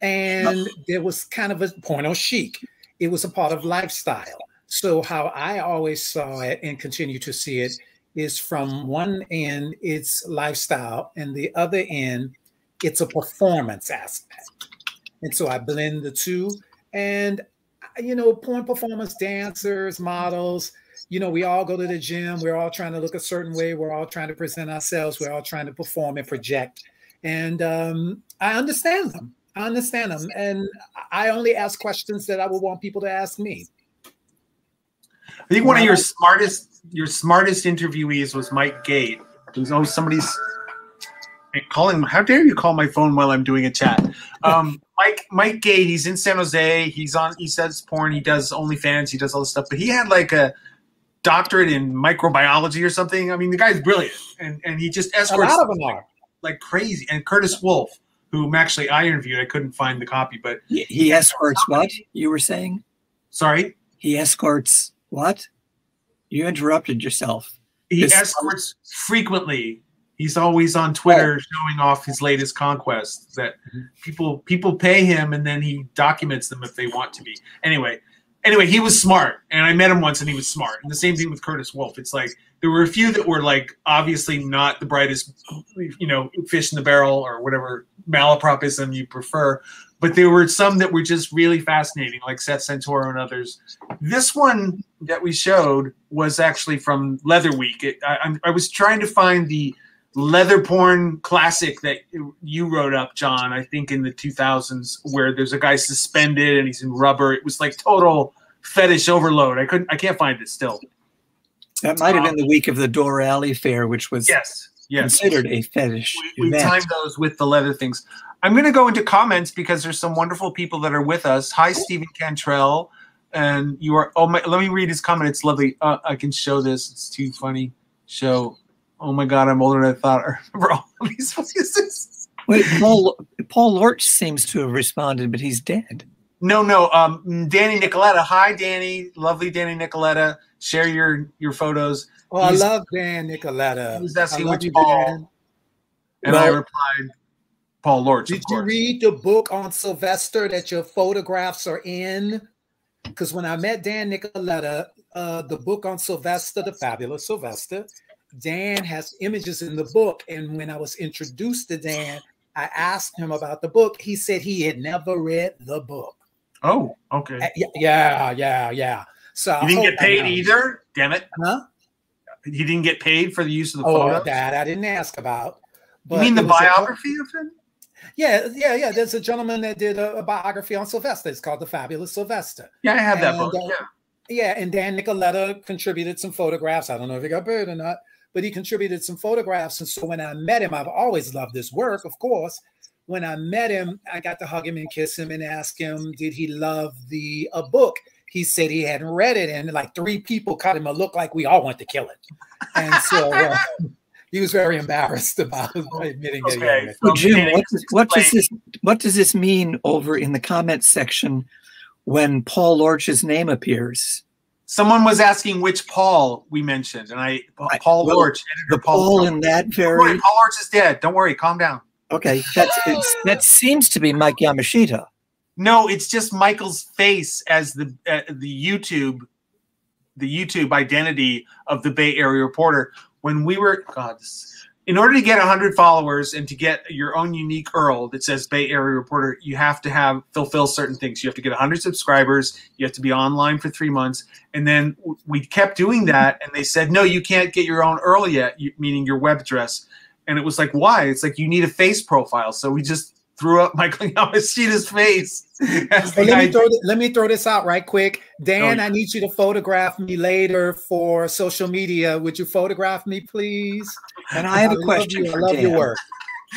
And there was kind of a porno chic. It was a part of lifestyle. So, how I always saw it and continue to see it is from one end, it's lifestyle, and the other end, it's a performance aspect. And so I blend the two. And, you know, porn performance dancers, models, you know, we all go to the gym. We're all trying to look a certain way. We're all trying to present ourselves. We're all trying to perform and project. And um, I understand them. I understand them. And I only ask questions that I would want people to ask me. I think one of your smartest your smartest interviewees was Mike Gaite, who's oh somebody's calling. How dare you call my phone while I'm doing a chat? Um, Mike Mike Gaite, he's in San Jose. He's on. He says porn. He does OnlyFans. He does all this stuff. But he had like a doctorate in microbiology or something. I mean, the guy's brilliant, and and he just escorts A lot of them are. like crazy. And Curtis Wolf, whom actually I interviewed, I couldn't find the copy, but He, he escorts what you were saying? sorry, He escorts what? You interrupted yourself. he escorts frequently. He's always on Twitter showing off his latest conquests. That Mhm. people people pay him, and then he documents them if they want to be. Anyway, anyway, he was smart, and I met him once, and he was smart. And the same thing with Curtis Wolf. It's like there were a few that were like obviously not the brightest, you know, fish in the barrel or whatever malapropism you prefer, but there were some that were just really fascinating, like Seth Santoro and others. This one that we showed was actually from Leather Week. It, I, I'm- I was trying to find the leather porn classic that you wrote up, John. I think in the 2000s, where there's a guy suspended and he's in rubber. It was like total fetish overload. I couldn't. I can't find it still. That might have been the week of the Dore Alley Fair, which was Yes. Yes. considered a fetish we, we timed those with the leather things. I'm going to go into comments because there's some wonderful people that are with us. Hi, Stephen Cantrell, and you are. Oh my! Let me read his comment. It's lovely. Uh, I can show this. It's too funny. Show. Oh my God! I'm older than I thought. I remember all of these voices. Wait, Paul Paul Lorch seems to have responded, but he's dead. No, no. Um, Danny Nicoletta. Hi, Danny. Lovely Danny Nicoletta. Share your your photos. Well, I love Dan Nicoletta. He's asking which Paul. Dan. And I replied, Paul Lorch. Did you read the book on Sylvester that your photographs are in? Because when I met Dan Nicoletta, uh, the book on Sylvester, the fabulous Sylvester, Dan has images in the book. And when I was introduced to Dan, I asked him about the book. He said he had never read the book. Oh, okay. Uh, yeah, yeah, yeah, yeah. So You didn't get paid either. Damn it! Huh? You didn't get paid for the use of the Oh, photos. that I didn't ask about. you mean the was a biography of him? Yeah, yeah, yeah. There's a gentleman that did a, a biography on Sylvester. It's called The Fabulous Sylvester. Yeah, I have that And, book. uh, yeah. Yeah, and Dan Nicoletta contributed some photographs. I don't know if he got paid or not, but he contributed some photographs. And so when I met him, I've always loved his work, of course. When I met him, I got to hug him and kiss him and ask him, did he love the a book? He said he hadn't read it, and like three people cut him a look like we all went to kill it. And so uh, he was very embarrassed about admitting that he Okay. hadn't it. So Jim, what does, what does this what does this mean over in the comments section when Paul Lorch's name appears? Someone was asking which Paul we mentioned, and I I- Paul well, Lorch, The Paul. Paul in that Don't very worry, Paul Lorch is dead. Don't worry, calm down. Okay, that's it's, that seems to be Mike Yamashita. No, it's just Michael's face as the uh, the YouTube the YouTube identity of the Bay Area Reporter. When we were God, in order to get 100 followers and to get your own unique URL that says Bay Area Reporter, you have to have fulfill certain things. You have to get 100 subscribers. You have to be online for three months. And then we kept doing that, and they said, no, you can't get your own URL yet, meaning your web address. And it was like, why? It's like you need a face profile. So we just threw up Michael Yamashita's face. let, me throw, let me throw this out right quick. Dan, oh, I need you to photograph me later for social media. Would you photograph me, please? And I have I a question. You. I love Dan. your work.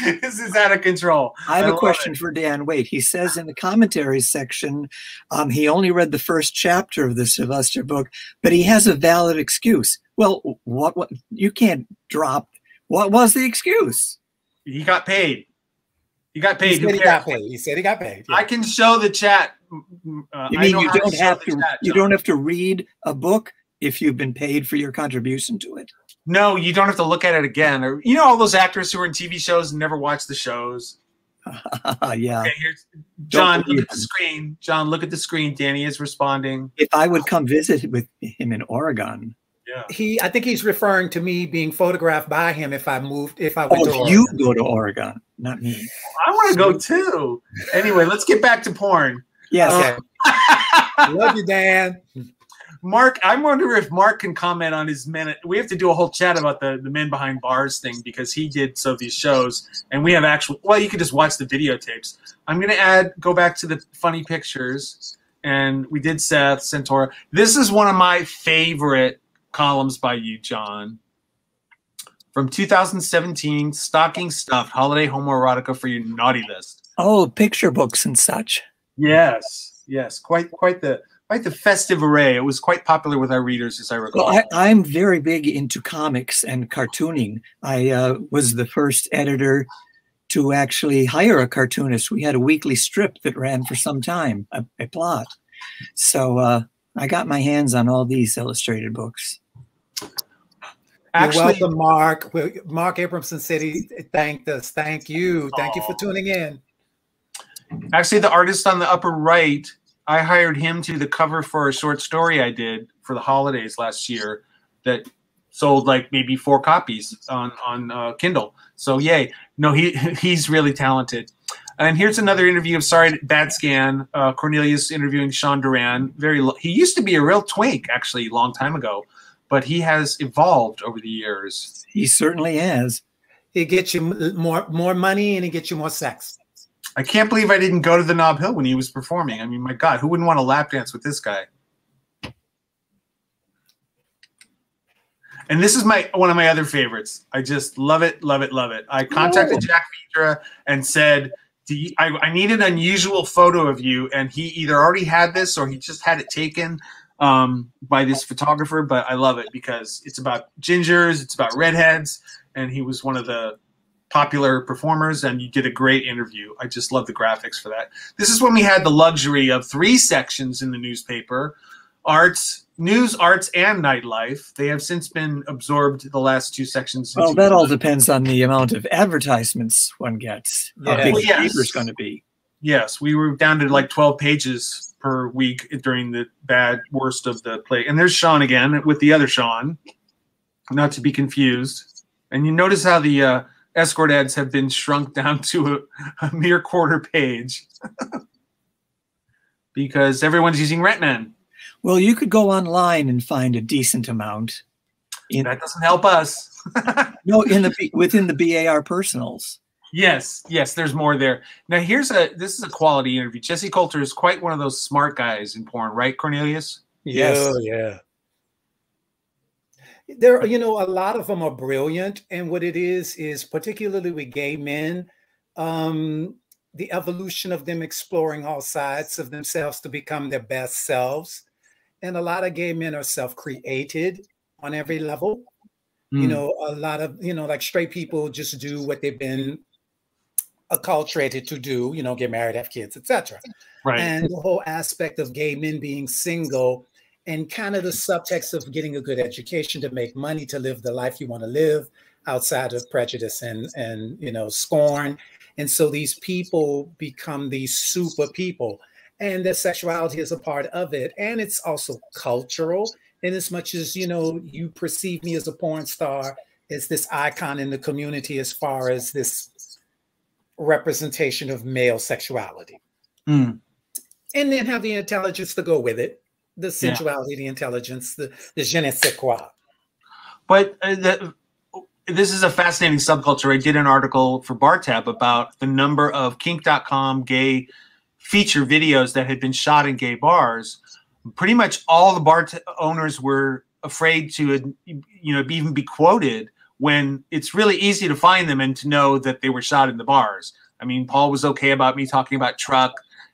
this is out of control. I have I a question it. for Dan. Wait, he says in the commentaries section, um, he only read the first chapter of the Sylvester book, but he has a valid excuse. Well, what? What? You can't drop. What was the excuse? He got paid. He got paid. He said he got paid. He said he got paid. Yeah. I can show the chat. Uh, you mean you don't have to? Chat, you don't have to read a book if you've been paid for your contribution to it. No, you don't have to look at it again. Or you know all those actors who are in TV shows and never watch the shows. yeah. Okay, John, look at the screen. John, look at the screen. Danny is responding. If I would come visit with him in Oregon, yeah. He, I think he's referring to me being photographed by him if I moved, if I went oh, to you go to Oregon, not me. I want to go too. Anyway, let's get back to porn. Yes. Um, okay. Love you, Dan. Mark, I wonder if Mark can comment on his men. We have to do a whole chat about the, the men behind bars thing because he did so these shows, and we have actual. Well, you can just watch the videotapes. I'm going to add, go back to the funny pictures, and we did Seth Santoro. This is one of my favorite columns by you, John. From 2017, stocking stuffed holiday homoerotica for your naughty list. Oh, picture books and such. Yes, yes, quite quite the quite the festive array. It was quite popular with our readers, as I recall. Well, I, am very big into comics and cartooning. I uh, was the first editor to actually hire a cartoonist. We had a weekly strip that ran for some time, a, a plot. So uh, I got my hands on all these illustrated books. Actually, You're welcome, Mark. Mark Abramson said he thanked us. Thank you. Thank you for tuning in. Actually, the artist on the upper right, I hired him to the cover for a short story I did for the holidays last year that sold like maybe four copies on on uh, Kindle. So yay! No, he he's really talented. And here's another interview of sorry bad scan. Uh, Cornelius interviewing Sean Duran. Very he used to be a real twink actually a long time ago but he has evolved over the years. He certainly has. He gets you uh, more more money and he gets you more sex. I can't believe I didn't go to the Nob Hill when he was performing. I mean, my God, who wouldn't want to lap dance with this guy? And this is my one of my other favorites. I just love it, love it, love it. I contacted Jack Vidra and said, you, I, I need an unusual photo of you. And he either already had this or he just had it taken um, by this photographer, but I love it because it's about gingers, it's about redheads, and he was one of the popular performers and you did a great interview. I just love the graphics for that. This is when we had the luxury of three sections in the newspaper, arts, news, arts, and nightlife. They have since been absorbed the last two sections. Well, that all depends on the amount of advertisements one gets. How big well, yes. the paper's going to be. Yes, we were down to like 12 pages per week during the bad worst of the play. And there's Sean again with the other Sean, not to be confused. And you notice how the uh, escort ads have been shrunk down to a, a mere quarter page because everyone's using RentMan. Well, you could go online and find a decent amount. In, that doesn't help us. no, in the within the BAR personals. Yes, yes, there's more there. Now here's a this is a quality interview. Jesse Coulter is quite one of those smart guys in porn, right, Cornelius? Yes, yeah. There, you know, a lot of them are brilliant, and what it is is particularly with gay men, um, the evolution of them exploring all sides of themselves to become their best selves. And a lot of gay men are self-created on every level. Mm. You hmm. know, a lot of you know, like straight people just do what they've been acculturated to do, you know, get married, have kids, etc. Right. And the whole aspect of gay men being single and kind of the subtext of getting a good education to make money to live the life you want to live outside of prejudice and and you know scorn And so these people become these super people. And their sexuality is a part of it. And it's also cultural, in as much as you know, you perceive me as a porn star, as this icon in the community as far as this representation of male sexuality. Mm. And then have the intelligence to go with it, the sensuality, yeah. the intelligence, the, the je ne sais quoi. But uh, the, this is a fascinating subculture. I did an article for Bar Tab about the number of kink.com gay feature videos that had been shot in gay bars. Pretty much all the bar owners were afraid to, you know, even be quoted when it's really easy to find them and to know that they were shot in the bars. I mean, Paul was okay about me talking about truck,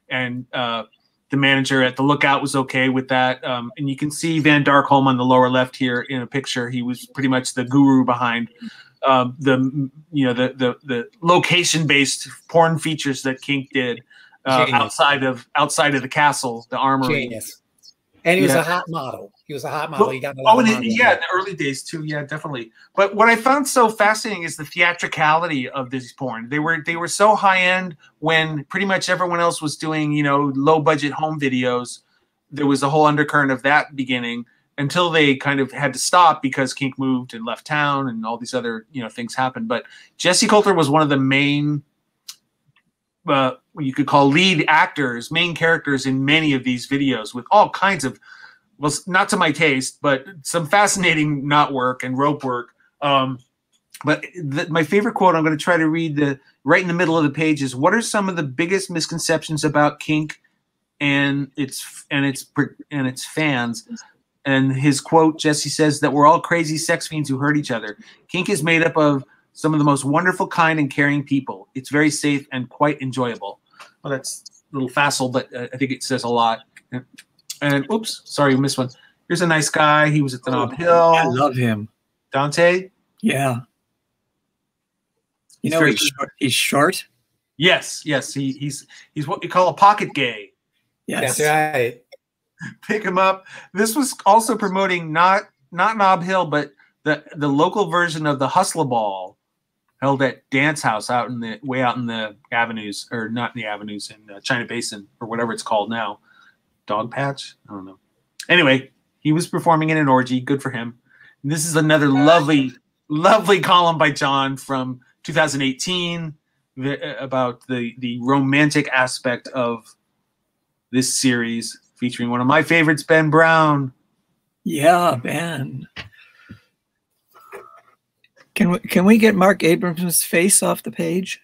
and uh, the manager at the lookout was okay with that. Um, and you can see Van Darkholme on the lower left here in a picture. He was pretty much the guru behind um, the you know the the, the location based porn features that Kink did uh, outside of outside of the castle, the armory. Genius. And he was yeah. a hot model. He was a hot model. Well, he got oh, and it, yeah, in the early days too. Yeah, definitely. But what I found so fascinating is the theatricality of this porn. They were they were so high end when pretty much everyone else was doing you know low budget home videos. There was a whole undercurrent of that beginning until they kind of had to stop because Kink moved and left town and all these other you know things happened. But Jesse Coulter was one of the main uh, you could call lead actors, main characters in many of these videos with all kinds of, well, not to my taste, but some fascinating knot work and rope work. Um, but the, my favorite quote, I'm going to try to read the right in the middle of the page is what are some of the biggest misconceptions about kink and its and its and its fans and his quote jesse says that we're all crazy sex fiends who hurt each other kink is made up of some of the most wonderful, kind, and caring people. It's very safe and quite enjoyable. Well, that's a little facile, but uh, I think it says a lot. And, and oops, sorry, we missed one. Here's a nice guy. He was at the Nob oh, Hill. I love him. Dante? Yeah. You he's know, he's short, he's short. Yes, yes. He, he's he's what you call a pocket gay. Yes. That's right. Pick him up. This was also promoting not not Nob Hill, but the the local version of the Hustler Ball held at Dance House out in the way out in the avenues, or not in the avenues in uh, China Basin or whatever it's called now. Dog Patch? I don't know. Anyway, he was performing in an orgy. Good for him. And this is another lovely, lovely column by John from 2018 the, about the the romantic aspect of this series, featuring one of my favorites, Ben Brown. Yeah, Ben. Can we can we get Mark Abrams' face off the page?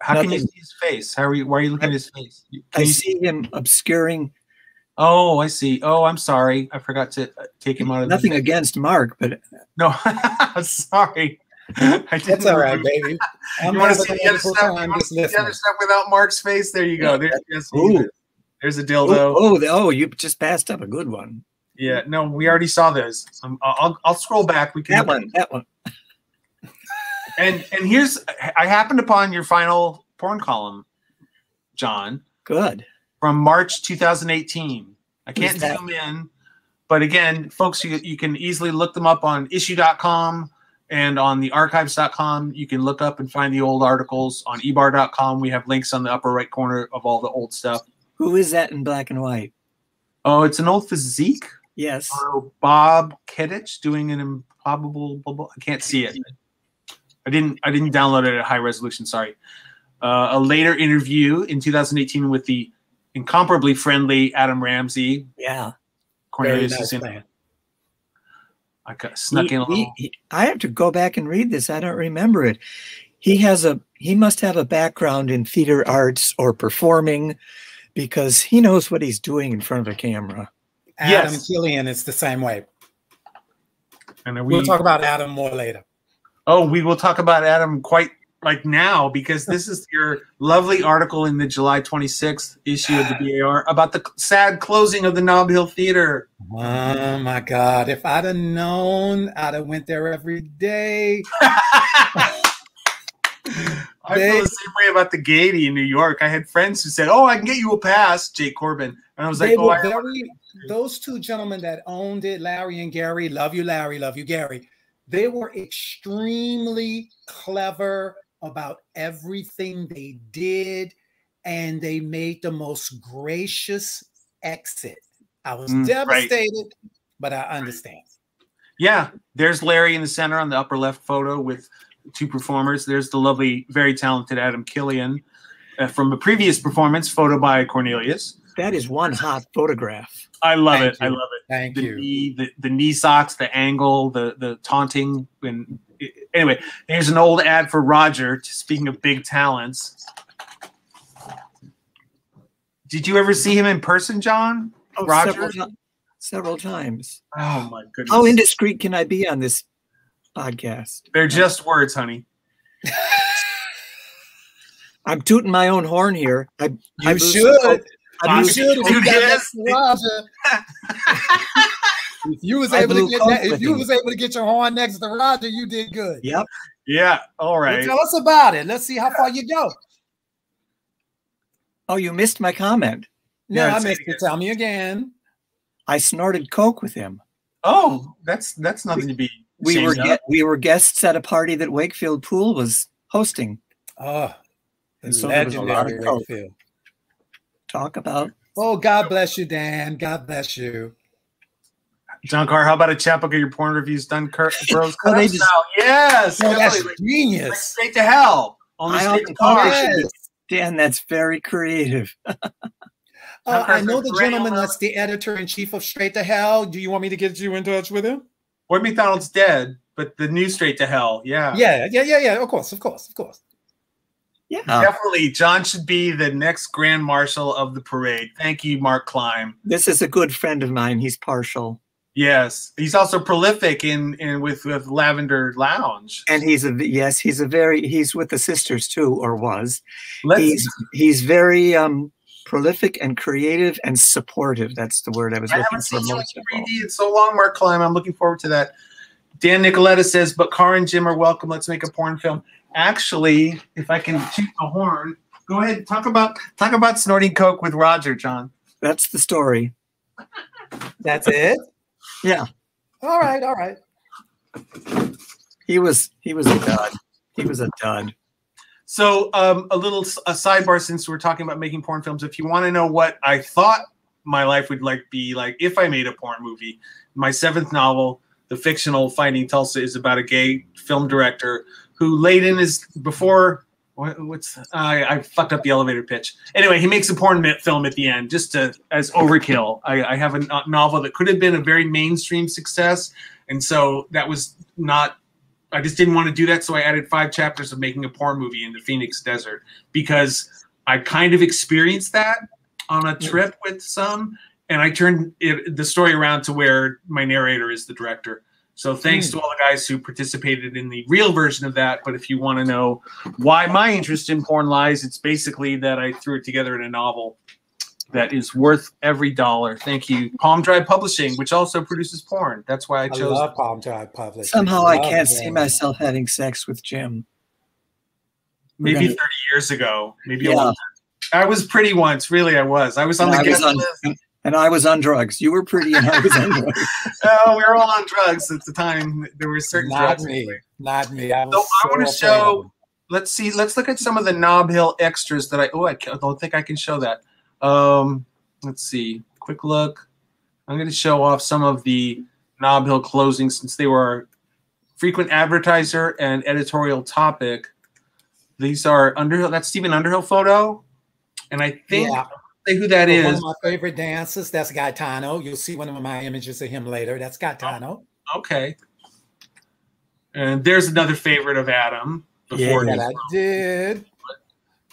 How Nothing. can you see his face? How are you? Why are you looking at his face? Can I see, see him obscuring. Oh, I see. Oh, I'm sorry. I forgot to uh, take him out of. Nothing against Mark, but no, sorry. That's all right, baby. I'm you want to see the other stuff? You want to see the other stuff without Mark's face? There you go. There, yes, there's a dildo. Oh, oh, oh, you just passed up a good one. Yeah, no, we already saw those. Um, I'll, I'll scroll back. We can that one. That one. and and here's I happened upon your final porn column, John. Good. From March 2018. I can't zoom in, but again, folks, you, you can easily look them up on issuu.com and on the archives.com. You can look up and find the old articles on ebar.com. We have links on the upper right corner of all the old stuff. Who is that in black and white? Oh, it's an old physique. Yes. Bob Kedich doing an improbable. I can't see it. I didn't. I didn't download it at high resolution. Sorry. Uh, a later interview in 2018 with the incomparably friendly Adam Ramzi. Yeah. Cornelius nice in. Man. I got snuck he, in a little. He, he, I have to go back and read this. I don't remember it. He has a. He must have a background in theater arts or performing, because he knows what he's doing in front of a camera. Adam yes. Killian is the same way. And we, we'll talk about Adam more later. Oh, we will talk about Adam quite like now because this is your lovely article in the July 26th issue of the BAR about the sad closing of the Nob Hill Theater. Oh my God! If I'd have known, I'd have went there every day. I feel the same way about the Gaiety in New York. I had friends who said, "Oh, I can get you a pass," Jake Corbin, and I was like, "Oh, I very, those two gentlemen that owned it, Larry and Gary, love you, Larry, love you, Gary. They were extremely clever about everything they did, and they made the most gracious exit. I was Mm, right. devastated, but I understand. Yeah, there's Larry in the center on the upper left photo with two performers. There's the lovely, very talented Adam Killian uh, from a previous performance, photo by Cornelius. That is one hot photograph. I love Thank it. I love it. Thank the you. knee, the, the knee socks, the angle, the the taunting. And anyway, here's an old ad for Roger. Speaking of big talents, did you ever see him in person, John? Oh, Roger? several, several times. Oh my goodness! How indiscreet can I be on this podcast? They're just words, honey. I'm tooting my own horn here. I, I You blew some should. Coke- I You should if you got Yes. next Roger. if you was able to get that, if you was able to get your horn next to Roger, you did good. Yep. Yeah. All right. Well, tell us about it. Let's see how far you go. Oh, you missed my comment. No, Yeah, I missed it it. Tell me again. I snorted coke with him. Oh, that's that's nothing to be. We were ashamed of. ge- we were guests at a party that Wakefield Poole was hosting. Oh, And so there was a lot of coke. Wakefield. Talk about Oh, God bless you, Dan. God bless you. John Karr. How about a chapbook of your porn reviews done? Kurt Bros. Oh, they just- style. Yes. Oh, that's totally. Like, like genius. straight to hell. Only I straight often to thought Karr. they should Yes. Dan, that's very creative. Uh, I know the gentleman that's the editor in chief of Straight to Hell. Do you want me to get you in touch with him? Ward McDonald's dead, but the new straight to hell. Yeah. Yeah, yeah, yeah, yeah. Of course, of course, of course. Yeah. Definitely, John should be the next grand marshal of the parade. Thank you, Mark Klein. This is a good friend of mine. He's partial. Yes, he's also prolific in in with with Lavender Lounge. And he's a yes, he's a very he's with the sisters too, or was. Let's He's he's very um prolific and creative and supportive. That's the word I was I looking haven't for seen you in most of all. 3D in so long, Mark Klein. I'm looking forward to that. Dan Nicoletta says, but Karr and Jim are welcome. Let's make a porn film. Actually, if I can toot the horn, go ahead. Talk about talk about snorting coke with Roger, John. That's the story. That's it. Yeah. All right, all right. He was he was a dud. He was a dud. So, um, a little s- a sidebar since we're talking about making porn films. If you want to know what I thought my life would like be like if I made a porn movie, my seventh novel, the fictional Finding Tulsa, is about a gay film director who late in his before what, what's I, I fucked up the elevator pitch. Anyway, he makes a porn film at the end just to as overkill. I, I have a novel that could have been a very mainstream success, and so that was not I just didn't want to do that, so I added five chapters of making a porn movie in the Phoenix desert because I kind of experienced that on a trip with some, and I turned it, the story around to where my narrator is the director. So thanks hmm. to all the guys who participated in the real version of that. But if you want to know why my interest in porn lies, it's basically that I threw it together in a novel that is worth every dollar. Thank you, Palm Drive Publishing, which also produces porn. That's why I I chose. love Palm Drive Publishing. Somehow I Love can't them. see myself having sex with Jim. maybe gonna- 30 years ago, maybe a Yeah. long time. I was pretty once, really. I was. I was on And the guest on, list. And I was on drugs. You were pretty and I was on drugs. Oh, we were all on drugs at the time. There were certain Not drugs. me. Not me. I, was So I want to so afraid of show. them. Let's see. Let's look at some of the Nob Hill extras that I. Oh, I don't think I can show that. Um, let's see. Quick look. I'm going to show off some of the Nob Hill closings since they were frequent advertiser and editorial topic. These are Underhill. That's Stephen Underhill photo, and I think Yeah. Say who that One of my favorite dancers. That's Gaetano. You'll see one of my images of him later. That's Gaetano. Oh, okay. And there's another favorite of Adam. Before Yeah. That I did.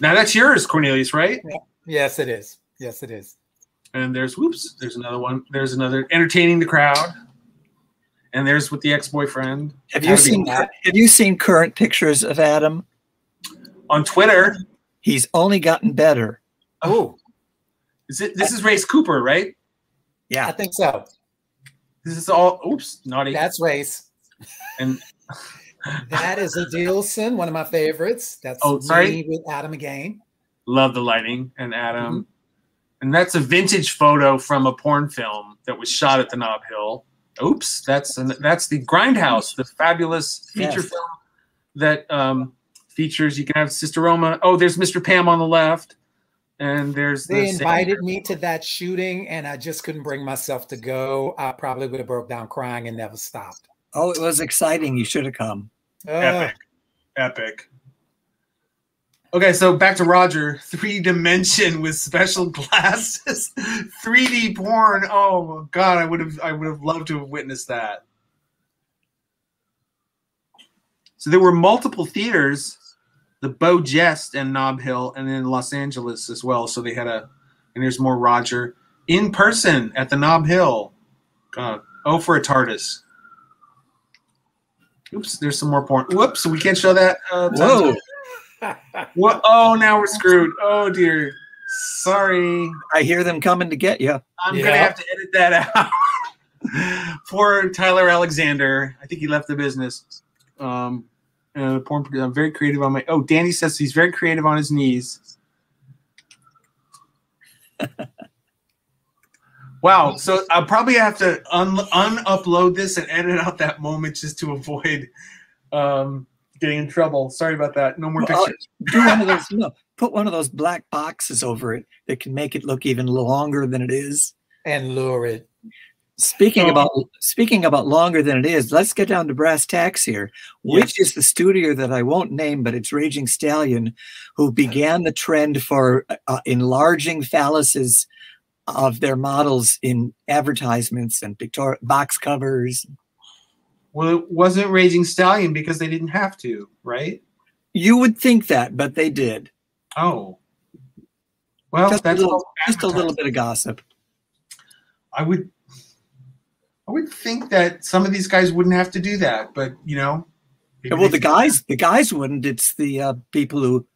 now that's yours, Cornelius, right? Yes, it is. Yes, it is. And there's whoops, there's another one. There's another entertaining the crowd. And there's with the ex-boyfriend Have you seen that. have you seen current pictures of Adam? on Twitter. He's only gotten better. Oh, Is it this is Race Cooper, right? Yeah, I think so. This is all oops, naughty. That's race. and That is a Dilson, one of my favorites. That's Oh, sorry? me with Adam again. love the lighting and Adam. And that's a vintage photo from a porn film that was shot at the Nob Hill. Oops, that's an, that's the Grindhouse, the fabulous feature Yes. film that um, features. You can have Sister Roma. Oh, there's Mr. Pam on the left, and there's they the invited me to that shooting, and I just couldn't bring myself to go. I probably would have broke down crying and never stopped. Oh, it was exciting. You should have come. Uh, epic, epic. Okay, so back to Roger. Three dimension with special glasses, 3D porn. Oh God, I would have, I would have loved to have witnessed that. So there were multiple theaters, the Beau Geste and Nob Hill, and then Los Angeles as well. So they had a, and there's more Roger in person at the Nob Hill. God, oh for a TARDIS. Oops, there's some more porn. Whoops, we can't show that. Uh, Whoa. what? Oh, now we're screwed. Oh dear. Sorry. I hear them coming to get you. I'm gonna have to edit that out. Poor Tyler Alexander. I think he left the business. Um, uh, porn, I'm very creative on my. Oh, Danny says he's very creative on his knees. wow. So I'll probably have to un unupload this and edit out that moment just to avoid um, getting in trouble. Sorry about that. No more Well, uh, pictures. Do one of those. No, put one of those black boxes over it that can make it look even longer than it is. and lure it. Speaking about speaking about longer than it is, let's get down to brass tacks here. Which is the studio that I won't name, but it's Raging Stallion, who began the trend for uh, enlarging phalluses of their models in advertisements and pictorial box covers. Well, it wasn't Raging Stallion because they didn't have to, right? You would think that, but they did. Oh. Well, just a little, just a little bit of gossip. I would I would think that some of these guys wouldn't have to do that, but you know. maybe well, the guys, the guys wouldn't. It's the uh, people who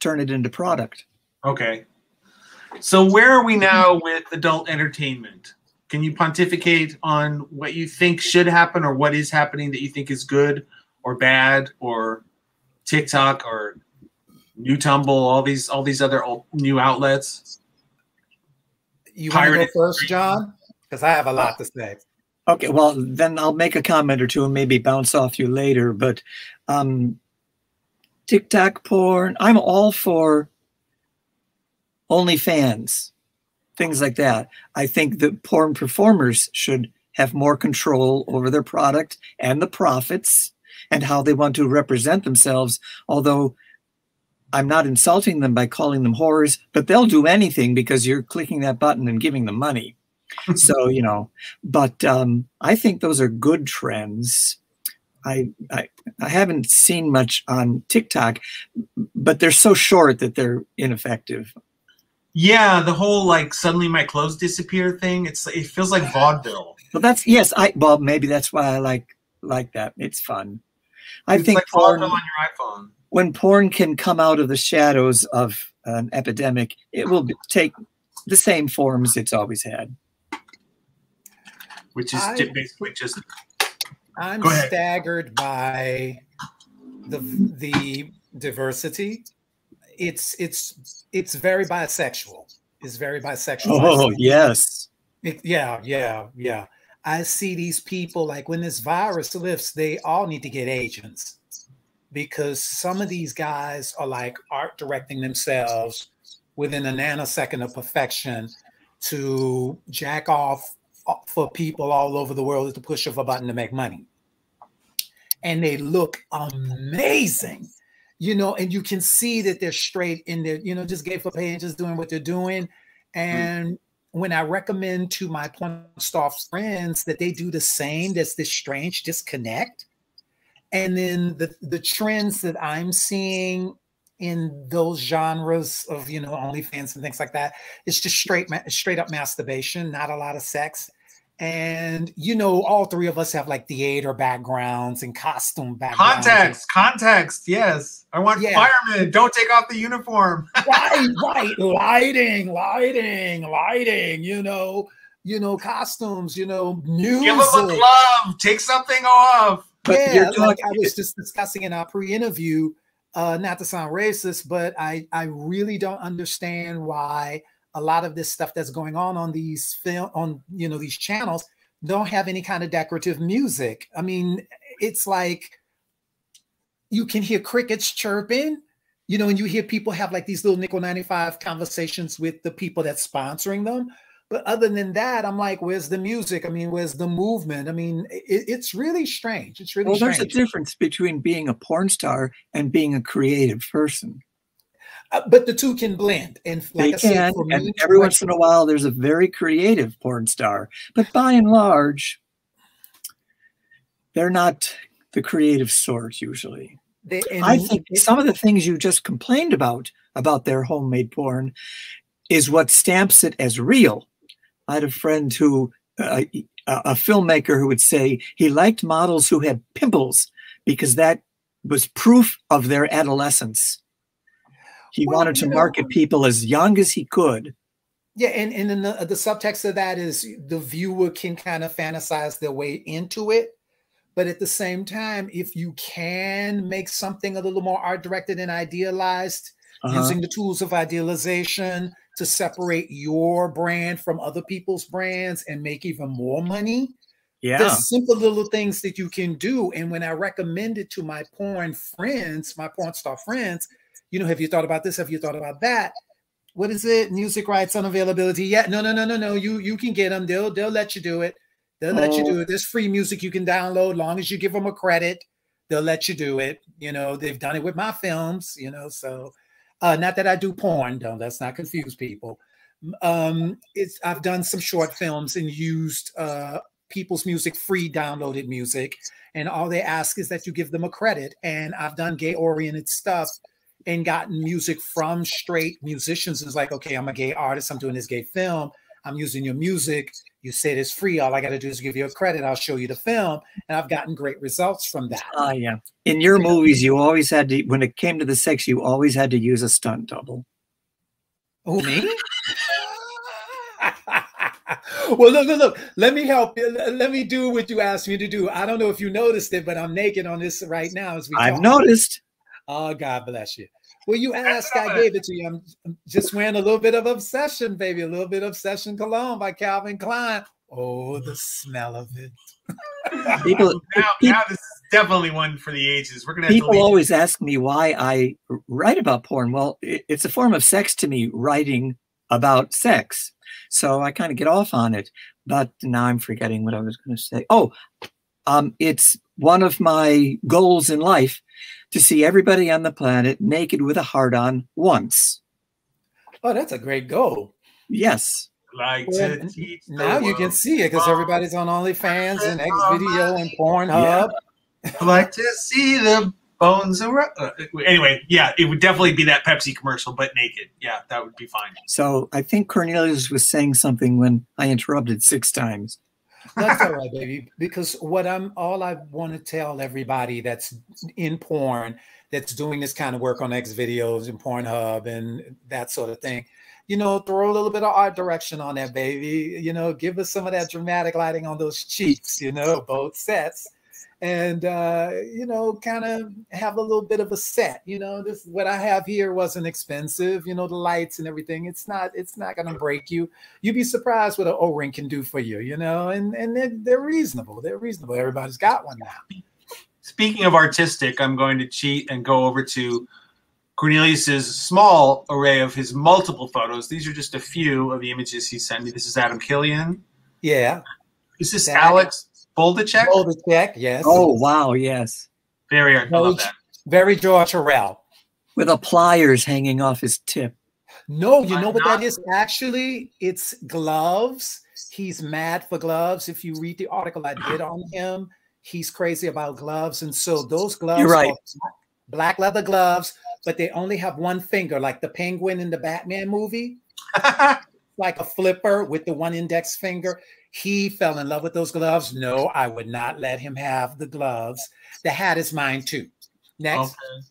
turn it into product. Okay. So where are we now with adult entertainment? Can you pontificate on what you think should happen or what is happening that you think is good or bad or TikTok or New Tumble, all these all these other old, new outlets? You want to go first, John? Because I have a lot to say. Okay, well then I'll make a comment or two and maybe bounce off you later. But um, TikTok porn, I'm all for OnlyFans, things like that. I think that porn performers should have more control over their product and the profits and how they want to represent themselves. Although I'm not insulting them by calling them whores, but they'll do anything because you're clicking that button and giving them money. so you know, but um, I think those are good trends. I, I I haven't seen much on TikTok, but they're so short that they're ineffective. Yeah, the whole like suddenly my clothes disappear thing. It's it feels like vaudeville. Well, that's yes, I well maybe that's why I like like that. It's fun. I it's think like porn, vaudeville on your iPhone. when porn can come out of the shadows of an epidemic, it will take the same forms it's always had. Which is I, basically just. I'm Go ahead. staggered by the the diversity. It's it's it's very bisexual. It's very bisexual. Oh yes, It- yeah, yeah, yeah. I see these people like when this virus lifts, they all need to get agents because some of these guys are like art directing themselves within a nanosecond of perfection to jack off for people all over the world is the push of a button to make money. And they look amazing, you know, and you can see that they're straight in there, you know, just gay for pay and just doing what they're doing. Mm-hmm. And when I recommend to my porn star friends that they do the same, there's this strange disconnect. And then the, the trends that I'm seeing in those genres of you know OnlyFans and things like that, it's just straight ma- straight up masturbation, not a lot of sex. And you know, all three of us have like theater backgrounds and costume backgrounds. context. Context. Yes, I want Yeah. firemen. Don't take off the uniform. right, right. Lighting, lighting, lighting, you know, you know, costumes, you know, music. Give them a glove. Take something off. but yeah, you're like. I was just discussing in our pre-interview, uh, not to sound racist, but I I really don't understand why a lot of this stuff that's going on on these film on you know these channels don't have any kind of decorative music. I mean, it's like you can hear crickets chirping, you know, and you hear people have like these little nickel 95 conversations with the people that's sponsoring them. But other than that, I'm like, where's the music? I mean, where's the movement? I mean, it, it's really strange. It's really well, strange. there's a difference between being a porn star and being a creative person. Uh, but the two can blend. And like they I can, said, and me, every once in a while, there's a very creative porn star. But by and large, they're not the creative sort usually. They, I think some of the things you just complained about about their homemade porn is what stamps it as real. I had a friend who, uh, a filmmaker who would say he liked models who had pimples because that was proof of their adolescence. He well, wanted to know, market people as young as he could. Yeah, and, and then the, the subtext of that is the viewer can kind of fantasize their way into it. But at the same time, if you can make something a little more art directed and idealized, uh-huh. using the tools of idealization, to separate your brand from other people's brands and make even more money. Yeah. There's simple little things that you can do. And when I recommend it to my porn friends, my porn star friends, you know, have you thought about this? Have you thought about that? What is it? Music rights unavailability. Yeah, no, no, no, no, no. You you can get them. They'll they'll let you do it. They'll oh. let you do it. There's free music you can download, long as you give them a credit. They'll let you do it. You know, they've done it with my films. You know, so uh, not that I do porn, don't let's not confuse people. Um, it's I've done some short films and used uh, people's music, free downloaded music, and all they ask is that you give them a credit. And I've done gay oriented stuff and gotten music from straight musicians. It's like, okay, I'm a gay artist. I'm doing this gay film. I'm using your music. You said it's free. All I got to do is give you a credit. I'll show you the film. And I've gotten great results from that. Oh, uh, yeah. In your movies, you always had to, when it came to the sex, you always had to use a stunt double. Oh, me? well, look, look, look. Let me help you. Let me do what you asked me to do. I don't know if you noticed it, but I'm naked on this right now. As we I've talk. noticed. Oh, God bless you. Well, you asked, I gave it to you. I'm, I'm just wearing a little bit of obsession, baby, a little bit of obsession cologne by Calvin Klein. Oh, the smell of it. people, now, people, now this is definitely one for the ages. We're gonna. people always ask me why I write about porn. Well, it, it's a form of sex to me, writing about sex. So I kind of get off on it. But now I'm forgetting what I was going to say. Oh, um, it's one of my goals in life to see everybody on the planet naked with a heart on once. Oh, that's a great goal. Yes. Like well, now you can see it because everybody's on OnlyFans and X Video and Pornhub. Yeah. like to see the bones around. Uh, anyway, yeah, it would definitely be that Pepsi commercial, but naked. Yeah, that would be fine. So I think Cornelius was saying something when I interrupted six times. That's all right, baby. Because what I'm all I want to tell everybody that's in porn, that's doing this kind of work on X videos and Pornhub and that sort of thing, you know, throw a little bit of art direction on that, baby. You know, give us some of that dramatic lighting on those cheeks, you know, both sets and uh, you know, kind of have a little bit of a set. You know, this what I have here wasn't expensive. You know, the lights and everything. It's not. It's not going to break you. You'd be surprised what an O-ring can do for you. You know, and and they're, they're reasonable. They're reasonable. Everybody's got one now. Speaking of artistic, I'm going to cheat and go over to Cornelius's small array of his multiple photos. These are just a few of the images he sent me. This is Adam Killian. Yeah. Is this that, Alex Boldacek? Boldacek, yes. Oh, wow, yes. Very, I love that. Very George Hurrell. With a pliers hanging off his tip. No, you know what not. that is? Actually, it's gloves. He's mad for gloves. If you read the article I did on him, he's crazy about gloves. And so those gloves You're right. black leather gloves, but they only have one finger, like the penguin in the Batman movie. like a flipper with the one index finger. He fell in love with those gloves. No, I would not let him have the gloves. The hat is mine too. Next. Okay.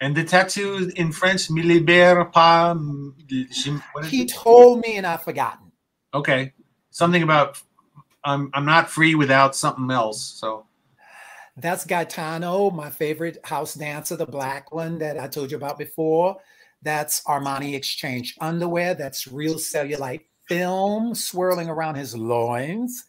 And the tattoo in French, "Me libère pas." He told me, and I've forgotten. Okay, something about I'm I'm not free without something else. So that's Gaetano, my favorite house dancer, the black one that I told you about before. That's Armani Exchange underwear. That's real celluloid film swirling around his loins.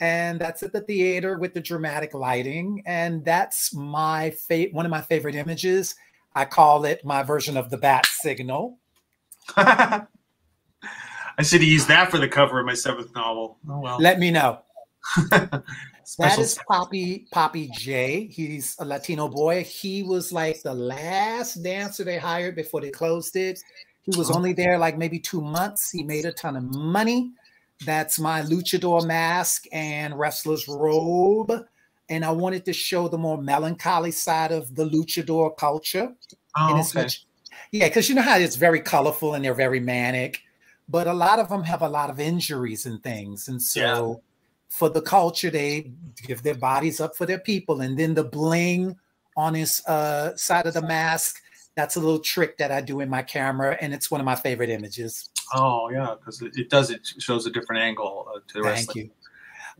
and that's at the theater with the dramatic lighting. And that's my fa- one of my favorite images. I call it my version of the bat signal. I should have used that for the cover of my seventh novel. Oh well. Let me know. that Special is Poppy Poppy J. He's a Latino boy. He was like the last dancer they hired before they closed it. He was Oh. only there like maybe two months. He made a ton of money. That's my luchador mask and wrestler's robe. And I wanted to show the more melancholy side of the luchador culture. Oh, And it's okay. much, yeah, because you know how it's very colorful and they're very manic, but a lot of them have a lot of injuries and things. And so for the culture, they give their bodies up for their people. And then the bling on his uh, side of the mask, that's a little trick that I do in my camera. And it's one of my favorite images. Oh yeah, because it, does. It shows a different angle uh, to the Thank wrestling. you.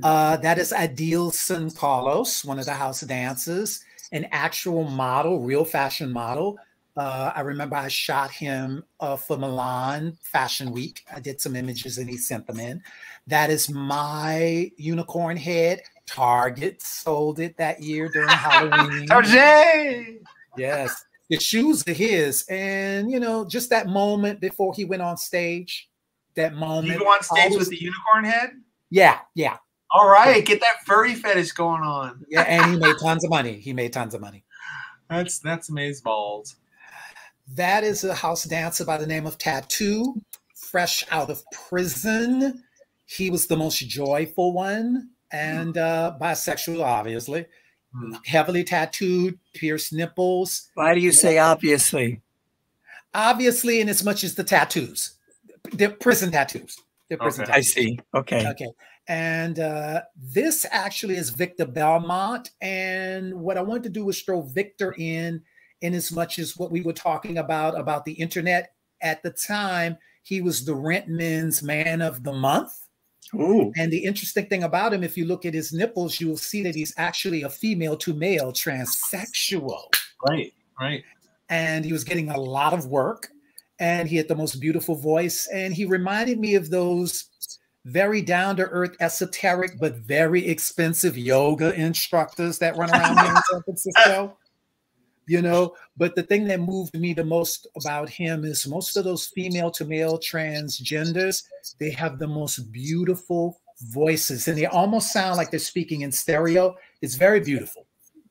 Uh, that is Adil San Carlos, one of the house dancers, an actual model, real fashion model. Uh, I remember I shot him uh, for Milan Fashion Week. I did some images and he sent them in. That is my unicorn head. Target sold it that year during Halloween. Tarjay! Yes. The shoes are his. And, you know, just that moment before he went on stage, that moment. You go on stage always- with the unicorn head. Yeah, yeah. All right, get that furry fetish going on. Yeah, and he made tons of money. He made tons of money. That's that's amazeballs. That is a house dancer by the name of Tattoo, fresh out of prison. He was the most joyful one and uh, bisexual, obviously. Hmm. Heavily tattooed, pierced nipples. Why do you say obviously? Obviously, in as much as the tattoos, they're prison tattoos. They're prison Okay. I see. Okay. Okay. And uh, this actually is Victor Belmont. And what I wanted to do was throw Victor in, in as much as what we were talking about, about the internet at the time. He was the Rent Men's Man of the Month. Ooh. And the interesting thing about him, if you look at his nipples, you will see that he's actually a female to male transsexual. Right, right. And he was getting a lot of work. And he had the most beautiful voice. And he reminded me of those very down to earth, esoteric, but very expensive yoga instructors that run around here in San Francisco. You know, but the thing that moved me the most about him is most of those female to male transgenders, they have the most beautiful voices and they almost sound like they're speaking in stereo. It's very beautiful,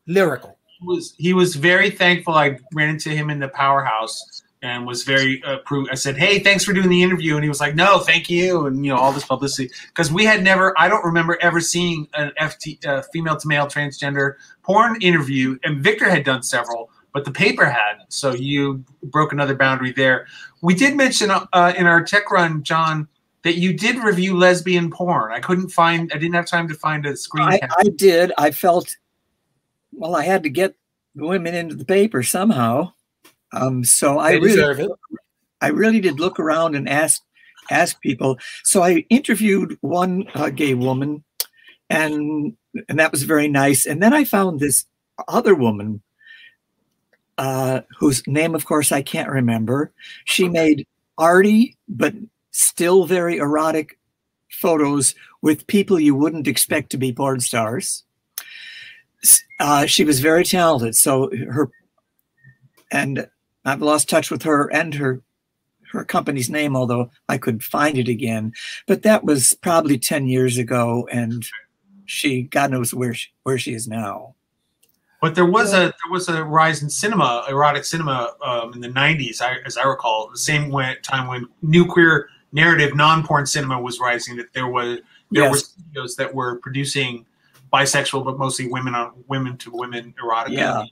lyrical. He was he was very thankful. I ran into him in the powerhouse and was very uh, approved. I said, "Hey, thanks for doing the interview," and he was like, "No, thank you," and you know all this publicity because we had never. I don't remember ever seeing an FT uh, female to male transgender porn interview, and Victor had done several, but the paper had. So you broke another boundary there. We did mention uh, in our tech run, John, that you did review lesbian porn. I couldn't find. I didn't have time to find a screen. I. I did. I felt, well, I had to get the women into the paper somehow. Um, so I They really, it. I really did look around and ask ask people. So I interviewed one uh, gay woman, and and that was very nice. And then I found this other woman, uh, whose name, of course, I can't remember. She made arty but still very erotic photos with people you wouldn't expect to be porn stars. Uh, she was very talented. So her and I've lost touch with her and her her company's name, although I could find it again. But that was probably ten years ago, and she God knows where she, where she is now. But there was a there was a rise in cinema, erotic cinema, um, in the '90s, I, as I recall. The same way, time when new queer narrative, non-porn cinema was rising. That there was there were Yes. studios that were producing bisexual, but mostly women on women to women erotica. Yeah.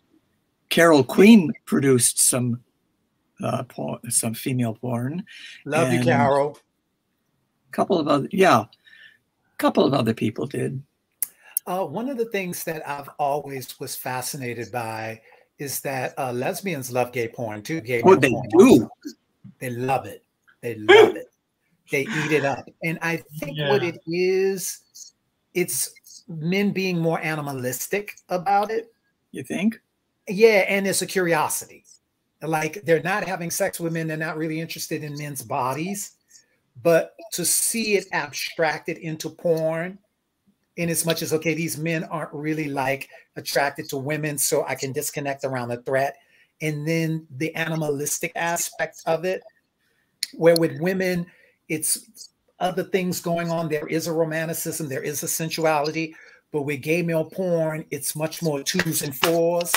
Carol Queen produced some uh, porn, some female porn. Love you, Carol. A couple of other, yeah, a couple of other people did. Uh, one of the things that I've always was fascinated by is that uh, lesbians love gay porn too. Gay Oh, male they do. also. They love it. They love it. They eat it up. And I think what it is, it's men being more animalistic about it. You think? Yeah, and it's a curiosity. Like they're not having sex with men, they're not really interested in men's bodies, but to see it abstracted into porn in as much as okay, these men aren't really like attracted to women, so I can disconnect around the threat. And then the animalistic aspect of it, where with women, it's other things going on. There is a romanticism, there is a sensuality, but with gay male porn, it's much more twos and fours,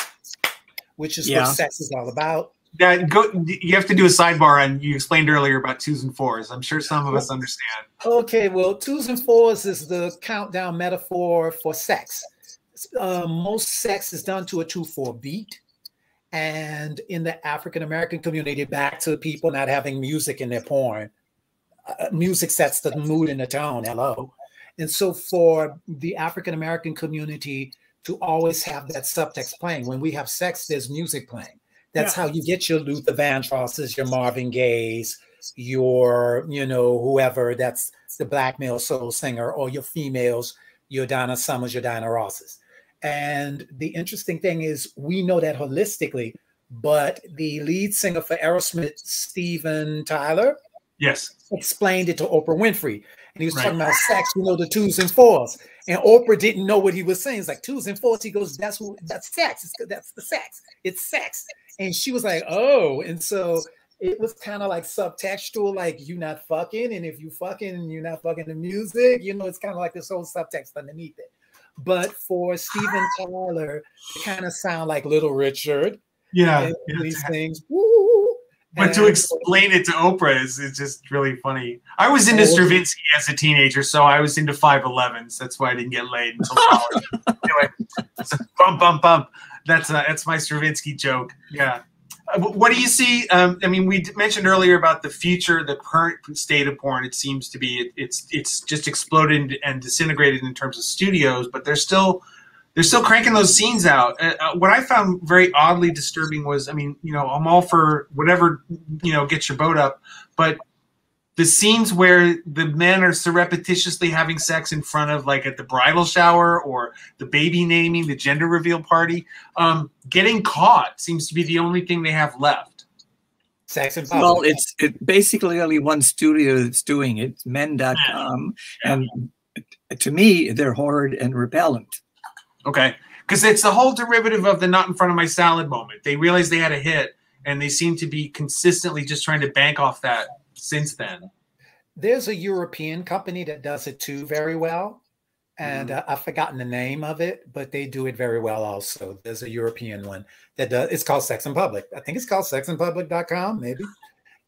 which is yeah. what sex is all about. That go. You have to do a sidebar, and you explained earlier about twos and fours. I'm sure some of us understand. Okay, well, twos and fours is the countdown metaphor for sex. Uh, most sex is done to a two-four beat, and in the African American community, back to people not having music in their porn. Uh, music sets the mood and the tone. Hello, and so for the African American community to always have that subtext playing when we have sex, there's music playing that's yeah. how you get your Luther Vandrosses, your Marvin Gayes, your, you know, whoever that's the black male soul singer, or your females, your Donna Summers, your Diana Rosses. And the interesting thing is, we know that holistically, but the lead singer for Aerosmith, Steven Tyler, yes, explained it to Oprah Winfrey. And he was right. talking about sex, you know, the twos and fours. And Oprah didn't know what he was saying. It's like twos and fours. He goes, "That's what that's sex. It's, that's the sex. It's sex." And she was like, "Oh," and so it was kind of like subtextual, like you not fucking, and if you fucking and you're not fucking the music, you know, it's kind of like this whole subtext underneath it. But for Steven Tyler, kind of sound like Little Richard. Yeah, yeah these things. Woo, but to explain it to Oprah is, is just really funny. I was into Stravinsky as a teenager, so I was into 5'11s. That's why I didn't get laid until college. anyway, so bump, bump, bump. That's uh, that's my Stravinsky joke. Yeah. Uh, what do you see? Um, I mean, we mentioned earlier about the future, the current state of porn. It seems to be it, it's it's just exploded and disintegrated in terms of studios, but there's still they're still cranking those scenes out. Uh, uh, what I found very oddly disturbing was, I mean, you know, I'm all for whatever, you know, gets your boat up, but the scenes where the men are surreptitiously having sex in front of, like, at the bridal shower or the baby naming, the gender reveal party, um, getting caught seems to be the only thing they have left. Sex and Well, it's it basically only one studio that's doing it, men.com. Yeah. And to me, they're horrid and repellent. Okay. Because it's the whole derivative of the not in front of my salad moment. They realized they had a hit and they seem to be consistently just trying to bank off that since then. There's a European company that does it too very well. And mm. uh, I've forgotten the name of it, but they do it very well also. There's a European one that does it's called Sex in Public. I think it's called sexinpublic.com, maybe.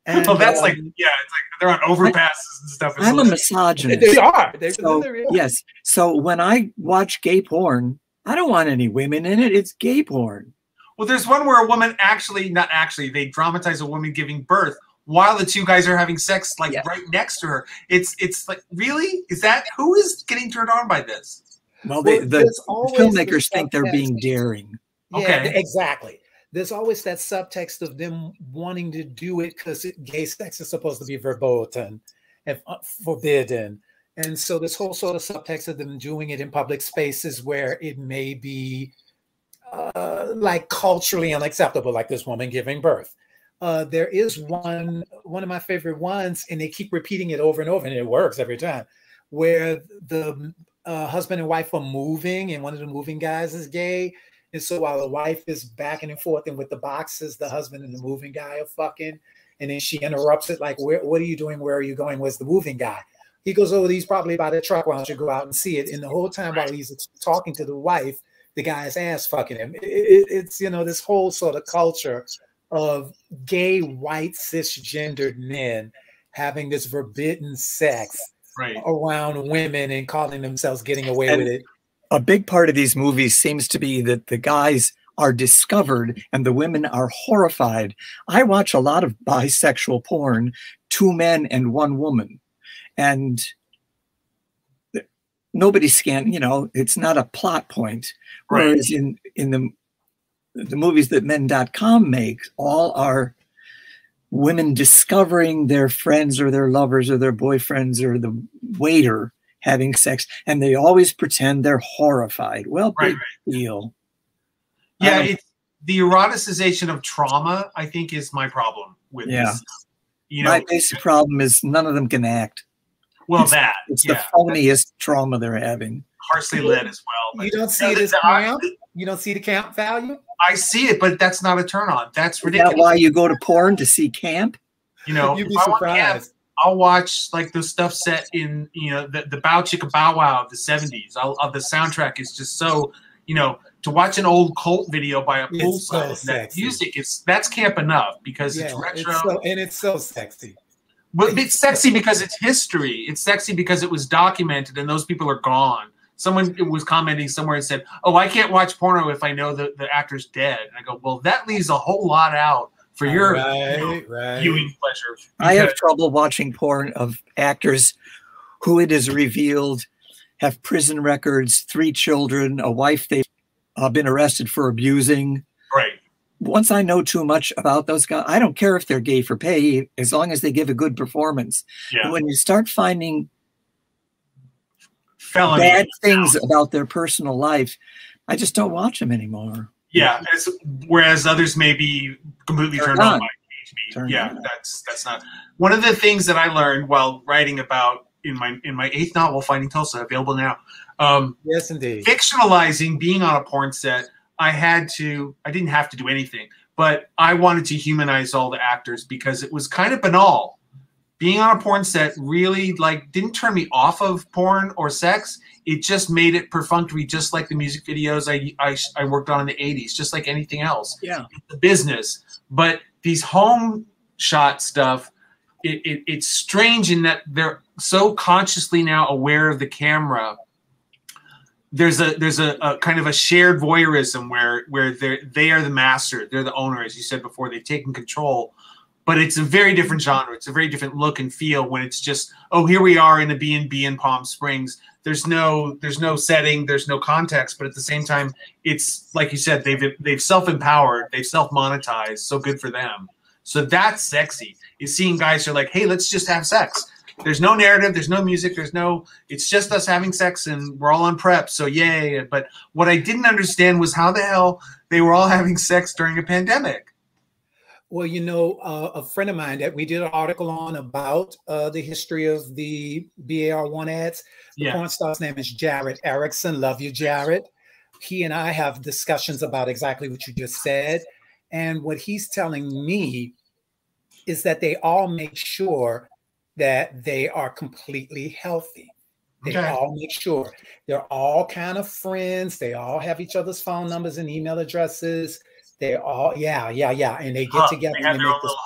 And, oh, that's um, like yeah, it's like they're on overpasses and stuff. I'm a misogynist. They are. They're, so, they're, yes. So when I watch gay porn, I don't want any women in it. It's gay porn. Well, there's one where a woman actually, not actually, they dramatize a woman giving birth while the two guys are having sex, like right next to her. It's it's like really is that who is getting turned on by this? Well, they, well the filmmakers think they're being daring. Yeah, okay, exactly. There's always that subtext of them wanting to do it because gay sex is supposed to be verboten and uh, forbidden and so this whole sort of subtext of them doing it in public spaces where it may be uh, like culturally unacceptable, like this woman giving birth. Uh, there is one one of my favorite ones, and they keep repeating it over and over, and it works every time. Where the uh, husband and wife are moving, and one of the moving guys is gay, and so while the wife is backing and forth and with the boxes, the husband and the moving guy are fucking, and then she interrupts it like, "Where? What are you doing? Where are you going? Where's the moving guy?" He goes, Oh, he's probably by the truck. Why don't you go out and see it? And the whole time while he's talking to the wife, the guy's ass fucking him. It, it, it's, you know, this whole sort of culture of gay, white, cisgendered men having this forbidden sex right. around women and calling themselves getting away and with it. A big part of these movies seems to be that the guys are discovered and the women are horrified. I watch a lot of bisexual porn, two men and one woman and nobody's scan you know it's not a plot point. Right. whereas in in the the movies that men.com makes all are women discovering their friends or their lovers or their boyfriends or the waiter having sex and they always pretend they're horrified. Well big right, right. deal. Yeah um, it's the eroticization of trauma i think is my problem with yeah. this. You know my basic problem is none of them can act Well, It's- that It's yeah, the funniest trauma they're having. harshly lit as well. You don't see No, it as the- I- camp. You don't see the camp value. I see it, but that's not a turn on. That's Is ridiculous. that why you go to porn to see camp? you know, You'd be if I want camp, surprised. I'll watch like the stuff set in you know the the Bow Chicka Bow Wow of the seventies. I'll, uh, the soundtrack is just so you know to watch an old cult video by a It's poolside. so that music is that's camp enough because Yeah, it's retro. it's so, and it's so sexy. But it's sexy because it's history. It's sexy because it was documented and those people are gone. Someone was commenting somewhere and said, "Oh, I can't watch porno if I know that the actor's dead." And I go, "Well, that leaves a whole lot out for your right, you know, right. viewing pleasure." I have trouble watching porn of actors who it is revealed have prison records, three children, a wife they've uh, been arrested for abusing. Right. Once I know too much about those guys, I don't care if they're gay for pay, as long as they give a good performance. Yeah. When you start finding Felony. bad things about their personal life, I just don't watch them anymore. Yeah, as, whereas others may be completely Turned turned on on. by HB. Turned yeah, on. that's that's not one of the things that I learned while writing about in my in my eighth novel, Finding Tulsa, available now. Um, Yes, indeed. fictionalizing being on a porn set, I had to. I didn't have to do anything, but I wanted to humanize all the actors because it was kind of banal. Being on a porn set really like didn't turn me off of porn or sex. It just made it perfunctory, just like the music videos I, I, I worked on in the 80s, just like anything else Yeah. the business. But these home shot stuff, it, it, it's strange in that they're so consciously now aware of the camera. There's a there's a, a kind of a shared voyeurism where where they they are the master, they're the owner, as you said before. They've taken control, but it's a very different genre. It's a very different look and feel when it's just oh here we are in a B and B in Palm Springs. There's no there's no setting, there's no context, but at the same time, it's like you said they've they've self empowered, they've self monetized. So good for them. So that's sexy. Is seeing guys who are like, hey, let's just have sex. There's no narrative, there's no music, there's no. It's just us having sex, and we're all on prep. So yay! But what I didn't understand was how the hell they were all having sex during a pandemic. Well, you know, uh, a friend of mine that we did an article on about uh, the history of the BAR1 ads. The Yeah. porn star's name is Jared Erickson. Love you, Jared. He and I have discussions about exactly what you just said. And what he's telling me is that they all make sure that they are completely healthy. They Okay. all make sure they're all kind of friends. They all have each other's phone numbers and email addresses. They all, yeah, yeah, yeah. And they get Hub. together They have and their make this. Of,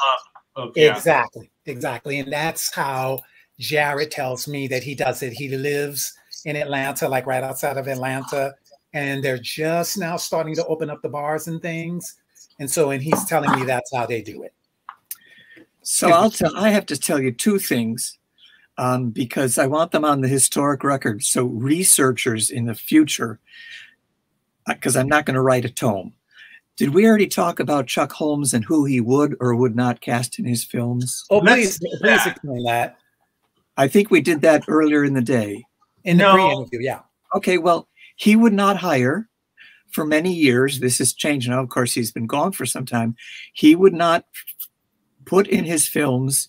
oh, yeah. Exactly, exactly. And that's how Jared tells me that he does it. He lives in Atlanta, like right outside of Atlanta, and they're just now starting to open up the bars and things. And so, and he's telling me that's how they do it. So I'll tell. I have to tell you two things, um, because I want them on the historic record. So researchers in the future, because I'm not going to write a tome. Did we already talk about Chuck Holmes and who he would or would not cast in his films? Oh, Let's please, do please explain that I think we did that earlier in the day. in the No. pre-interview. Yeah. Okay, well, he would not hire for many years. This has changed now. Of course, he's been gone for some time. He would not put in his films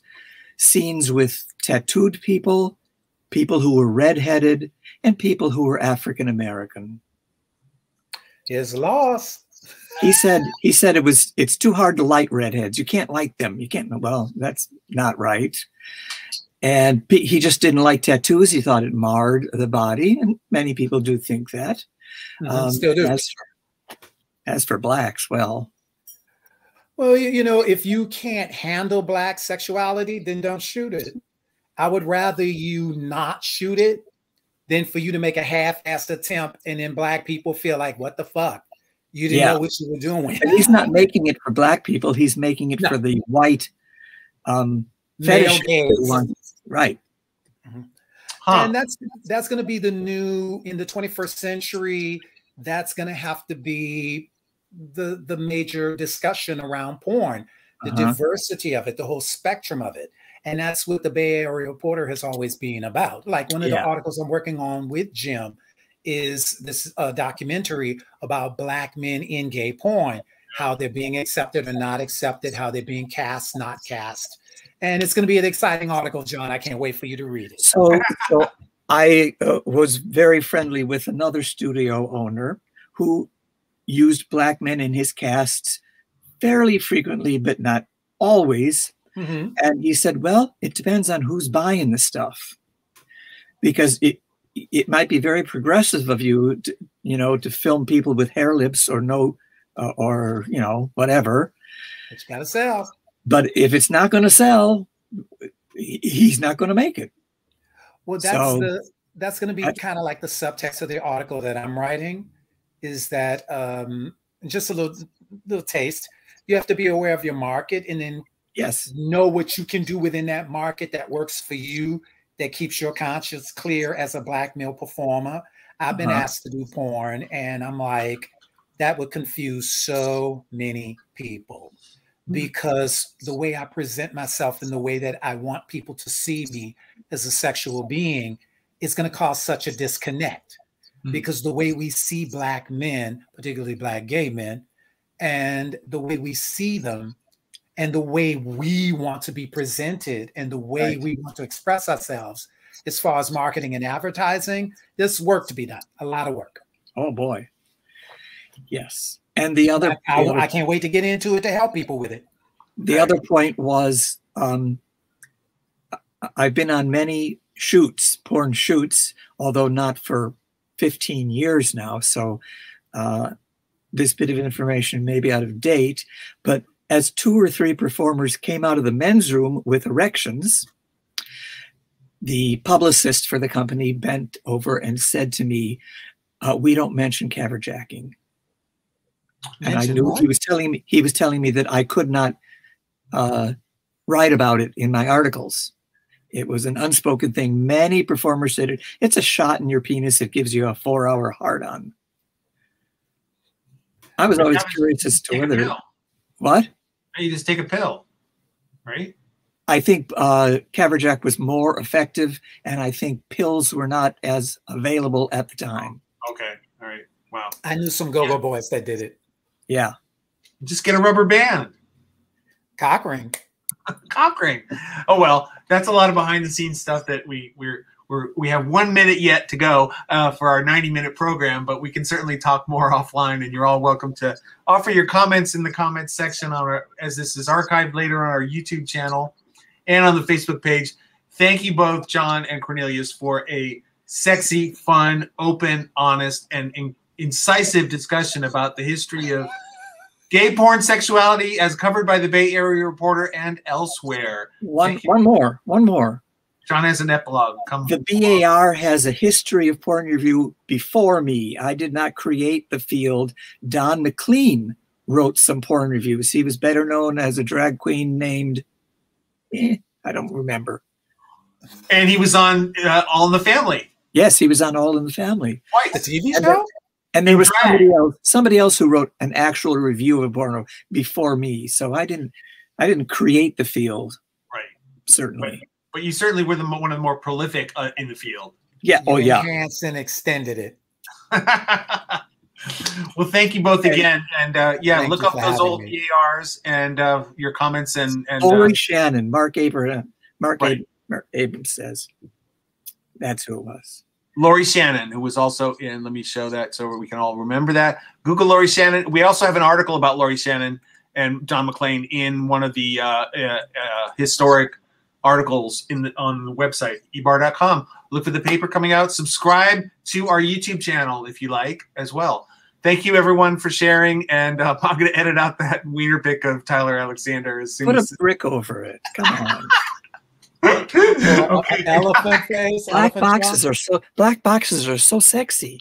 scenes with tattooed people, people who were redheaded, and people who were African American. His loss. He said he said it was it's too hard to light redheads. You can't like them. You can't. Well, that's not right. And he just didn't like tattoos. He thought it marred the body, and many people do think that. Um, Still do. As for, as for blacks, well, Well, you, you know, if you can't handle black sexuality, then don't shoot it. I would rather you not shoot it than for you to make a half-assed attempt and then black people feel like, what the fuck? You didn't Yeah. know what you were doing. and he's not making it for black people. He's making it No. for the white um, Male fetish gaze. one. Right. Huh. And that's that's going to be the new in the 21st century. That's going to have to be the the major discussion around porn, the Uh-huh. diversity of it, the whole spectrum of it. And that's what the Bay Area Reporter has always been about. Like one of the articles I'm working on with Jim is this uh, documentary about black men in gay porn, how they're being accepted or not accepted, how they're being cast, not cast. And it's going to be an exciting article, John. I can't wait for you to read it. So, so I uh, was very friendly with another studio owner who used black men in his casts fairly frequently, but not always. Mhm. And he said, "Well, it depends on who's buying the stuff, because it it might be very progressive of you, to, you know, to film people with hair lips or no, uh, or you know, whatever. You got to sell. But if it's not going to sell, he's not going to make it. Well, that's So- the that's going to be kind of like the subtext of the article that I'm writing. Is that um, just a little little taste? You have to be aware of your market and then Yes, know what you can do within that market that works for you, that keeps your conscience clear as a black male performer. I've been Uh-huh. asked to do porn, and I'm like, that would confuse so many people Mm. because the way I present myself and the way that I want people to see me as a sexual being is going to cause such a disconnect. Mm. Because the way we see black men, particularly black gay men, and the way we see them and the way we want to be presented and the way Right. we want to express ourselves as far as marketing and advertising, there's work to be done, a lot of work. Oh boy. Yes. And the other, I, the I can't wait to get into it to help people with it. the other point was um, I've been on many shoots, porn shoots, although not for 15 years now. So uh, this bit of information may be out of date. But as two or three performers came out of the men's room with erections, the publicist for the company bent over and said to me, uh, "We don't mention caverjacking." and I knew what? he was telling me he was telling me that I could not uh, write about it in my articles. It was an unspoken thing. Many performers said it. It's a shot in your penis. It gives you a four-hour hard-on. I was always was- curious as to whether pill. what You just take a pill, right? I think uh, Caverject was more effective, and I think pills were not as available at the time. Okay. All right. Wow. I knew some go-go boys that did it. Yeah, Just get a rubber band. Cock ring. cock ring. Oh well, that's a lot of behind the scenes stuff that we we're we're we have one minute yet to go uh, for our 90 minute program, but we can certainly talk more offline. And you're all welcome to offer your comments in the comments section on our as this is archived later on our YouTube channel and on the Facebook page. Thank you both, John and Cornelius, for a sexy, fun, open, honest, and in- incisive discussion about the history of gay porn sexuality as covered by the Bay Area Reporter and elsewhere. one one more, one more. John has an epilogue. Come. The BAR has a history of porn review before me. I did not create the field. Don McLean wrote some porn reviews. He was better known as a drag queen named, eh, I don't remember. And he was on uh, All in the Family. Yes, he was on All in the Family. The Twice. TV And show? And there was somebody else, somebody else who wrote an actual review of porno before me. So I didn't, I didn't create the field, Right. certainly. But you certainly were the, one of the more prolific uh, in the field. Yeah. Oh yeah. Enhanced and extended it. well, thank you both Okay. again. And uh, yeah, Thank look up those old me. BARs and uh, your comments and, and uh, Shannon, Mark Abraham, Mark, Right. Ab- Mark Abrams says. That's who it was. Lori Shannon, who was also in. Let me show that so we can all remember that. Google Lori Shannon. We also have an article about Lori Shannon and John McClane in one of the uh, uh, uh, historic articles in the, on the website ebar.com. Look for the paper coming out. Subscribe to our YouTube channel if you like as well. Thank you everyone for sharing, and uh, I'm going to edit out that wiener pic of Tyler Alexander as soon Put a as. brick over it. Come on. okay. Elephant face. black elephant boxes trunk. are so black boxes are so sexy.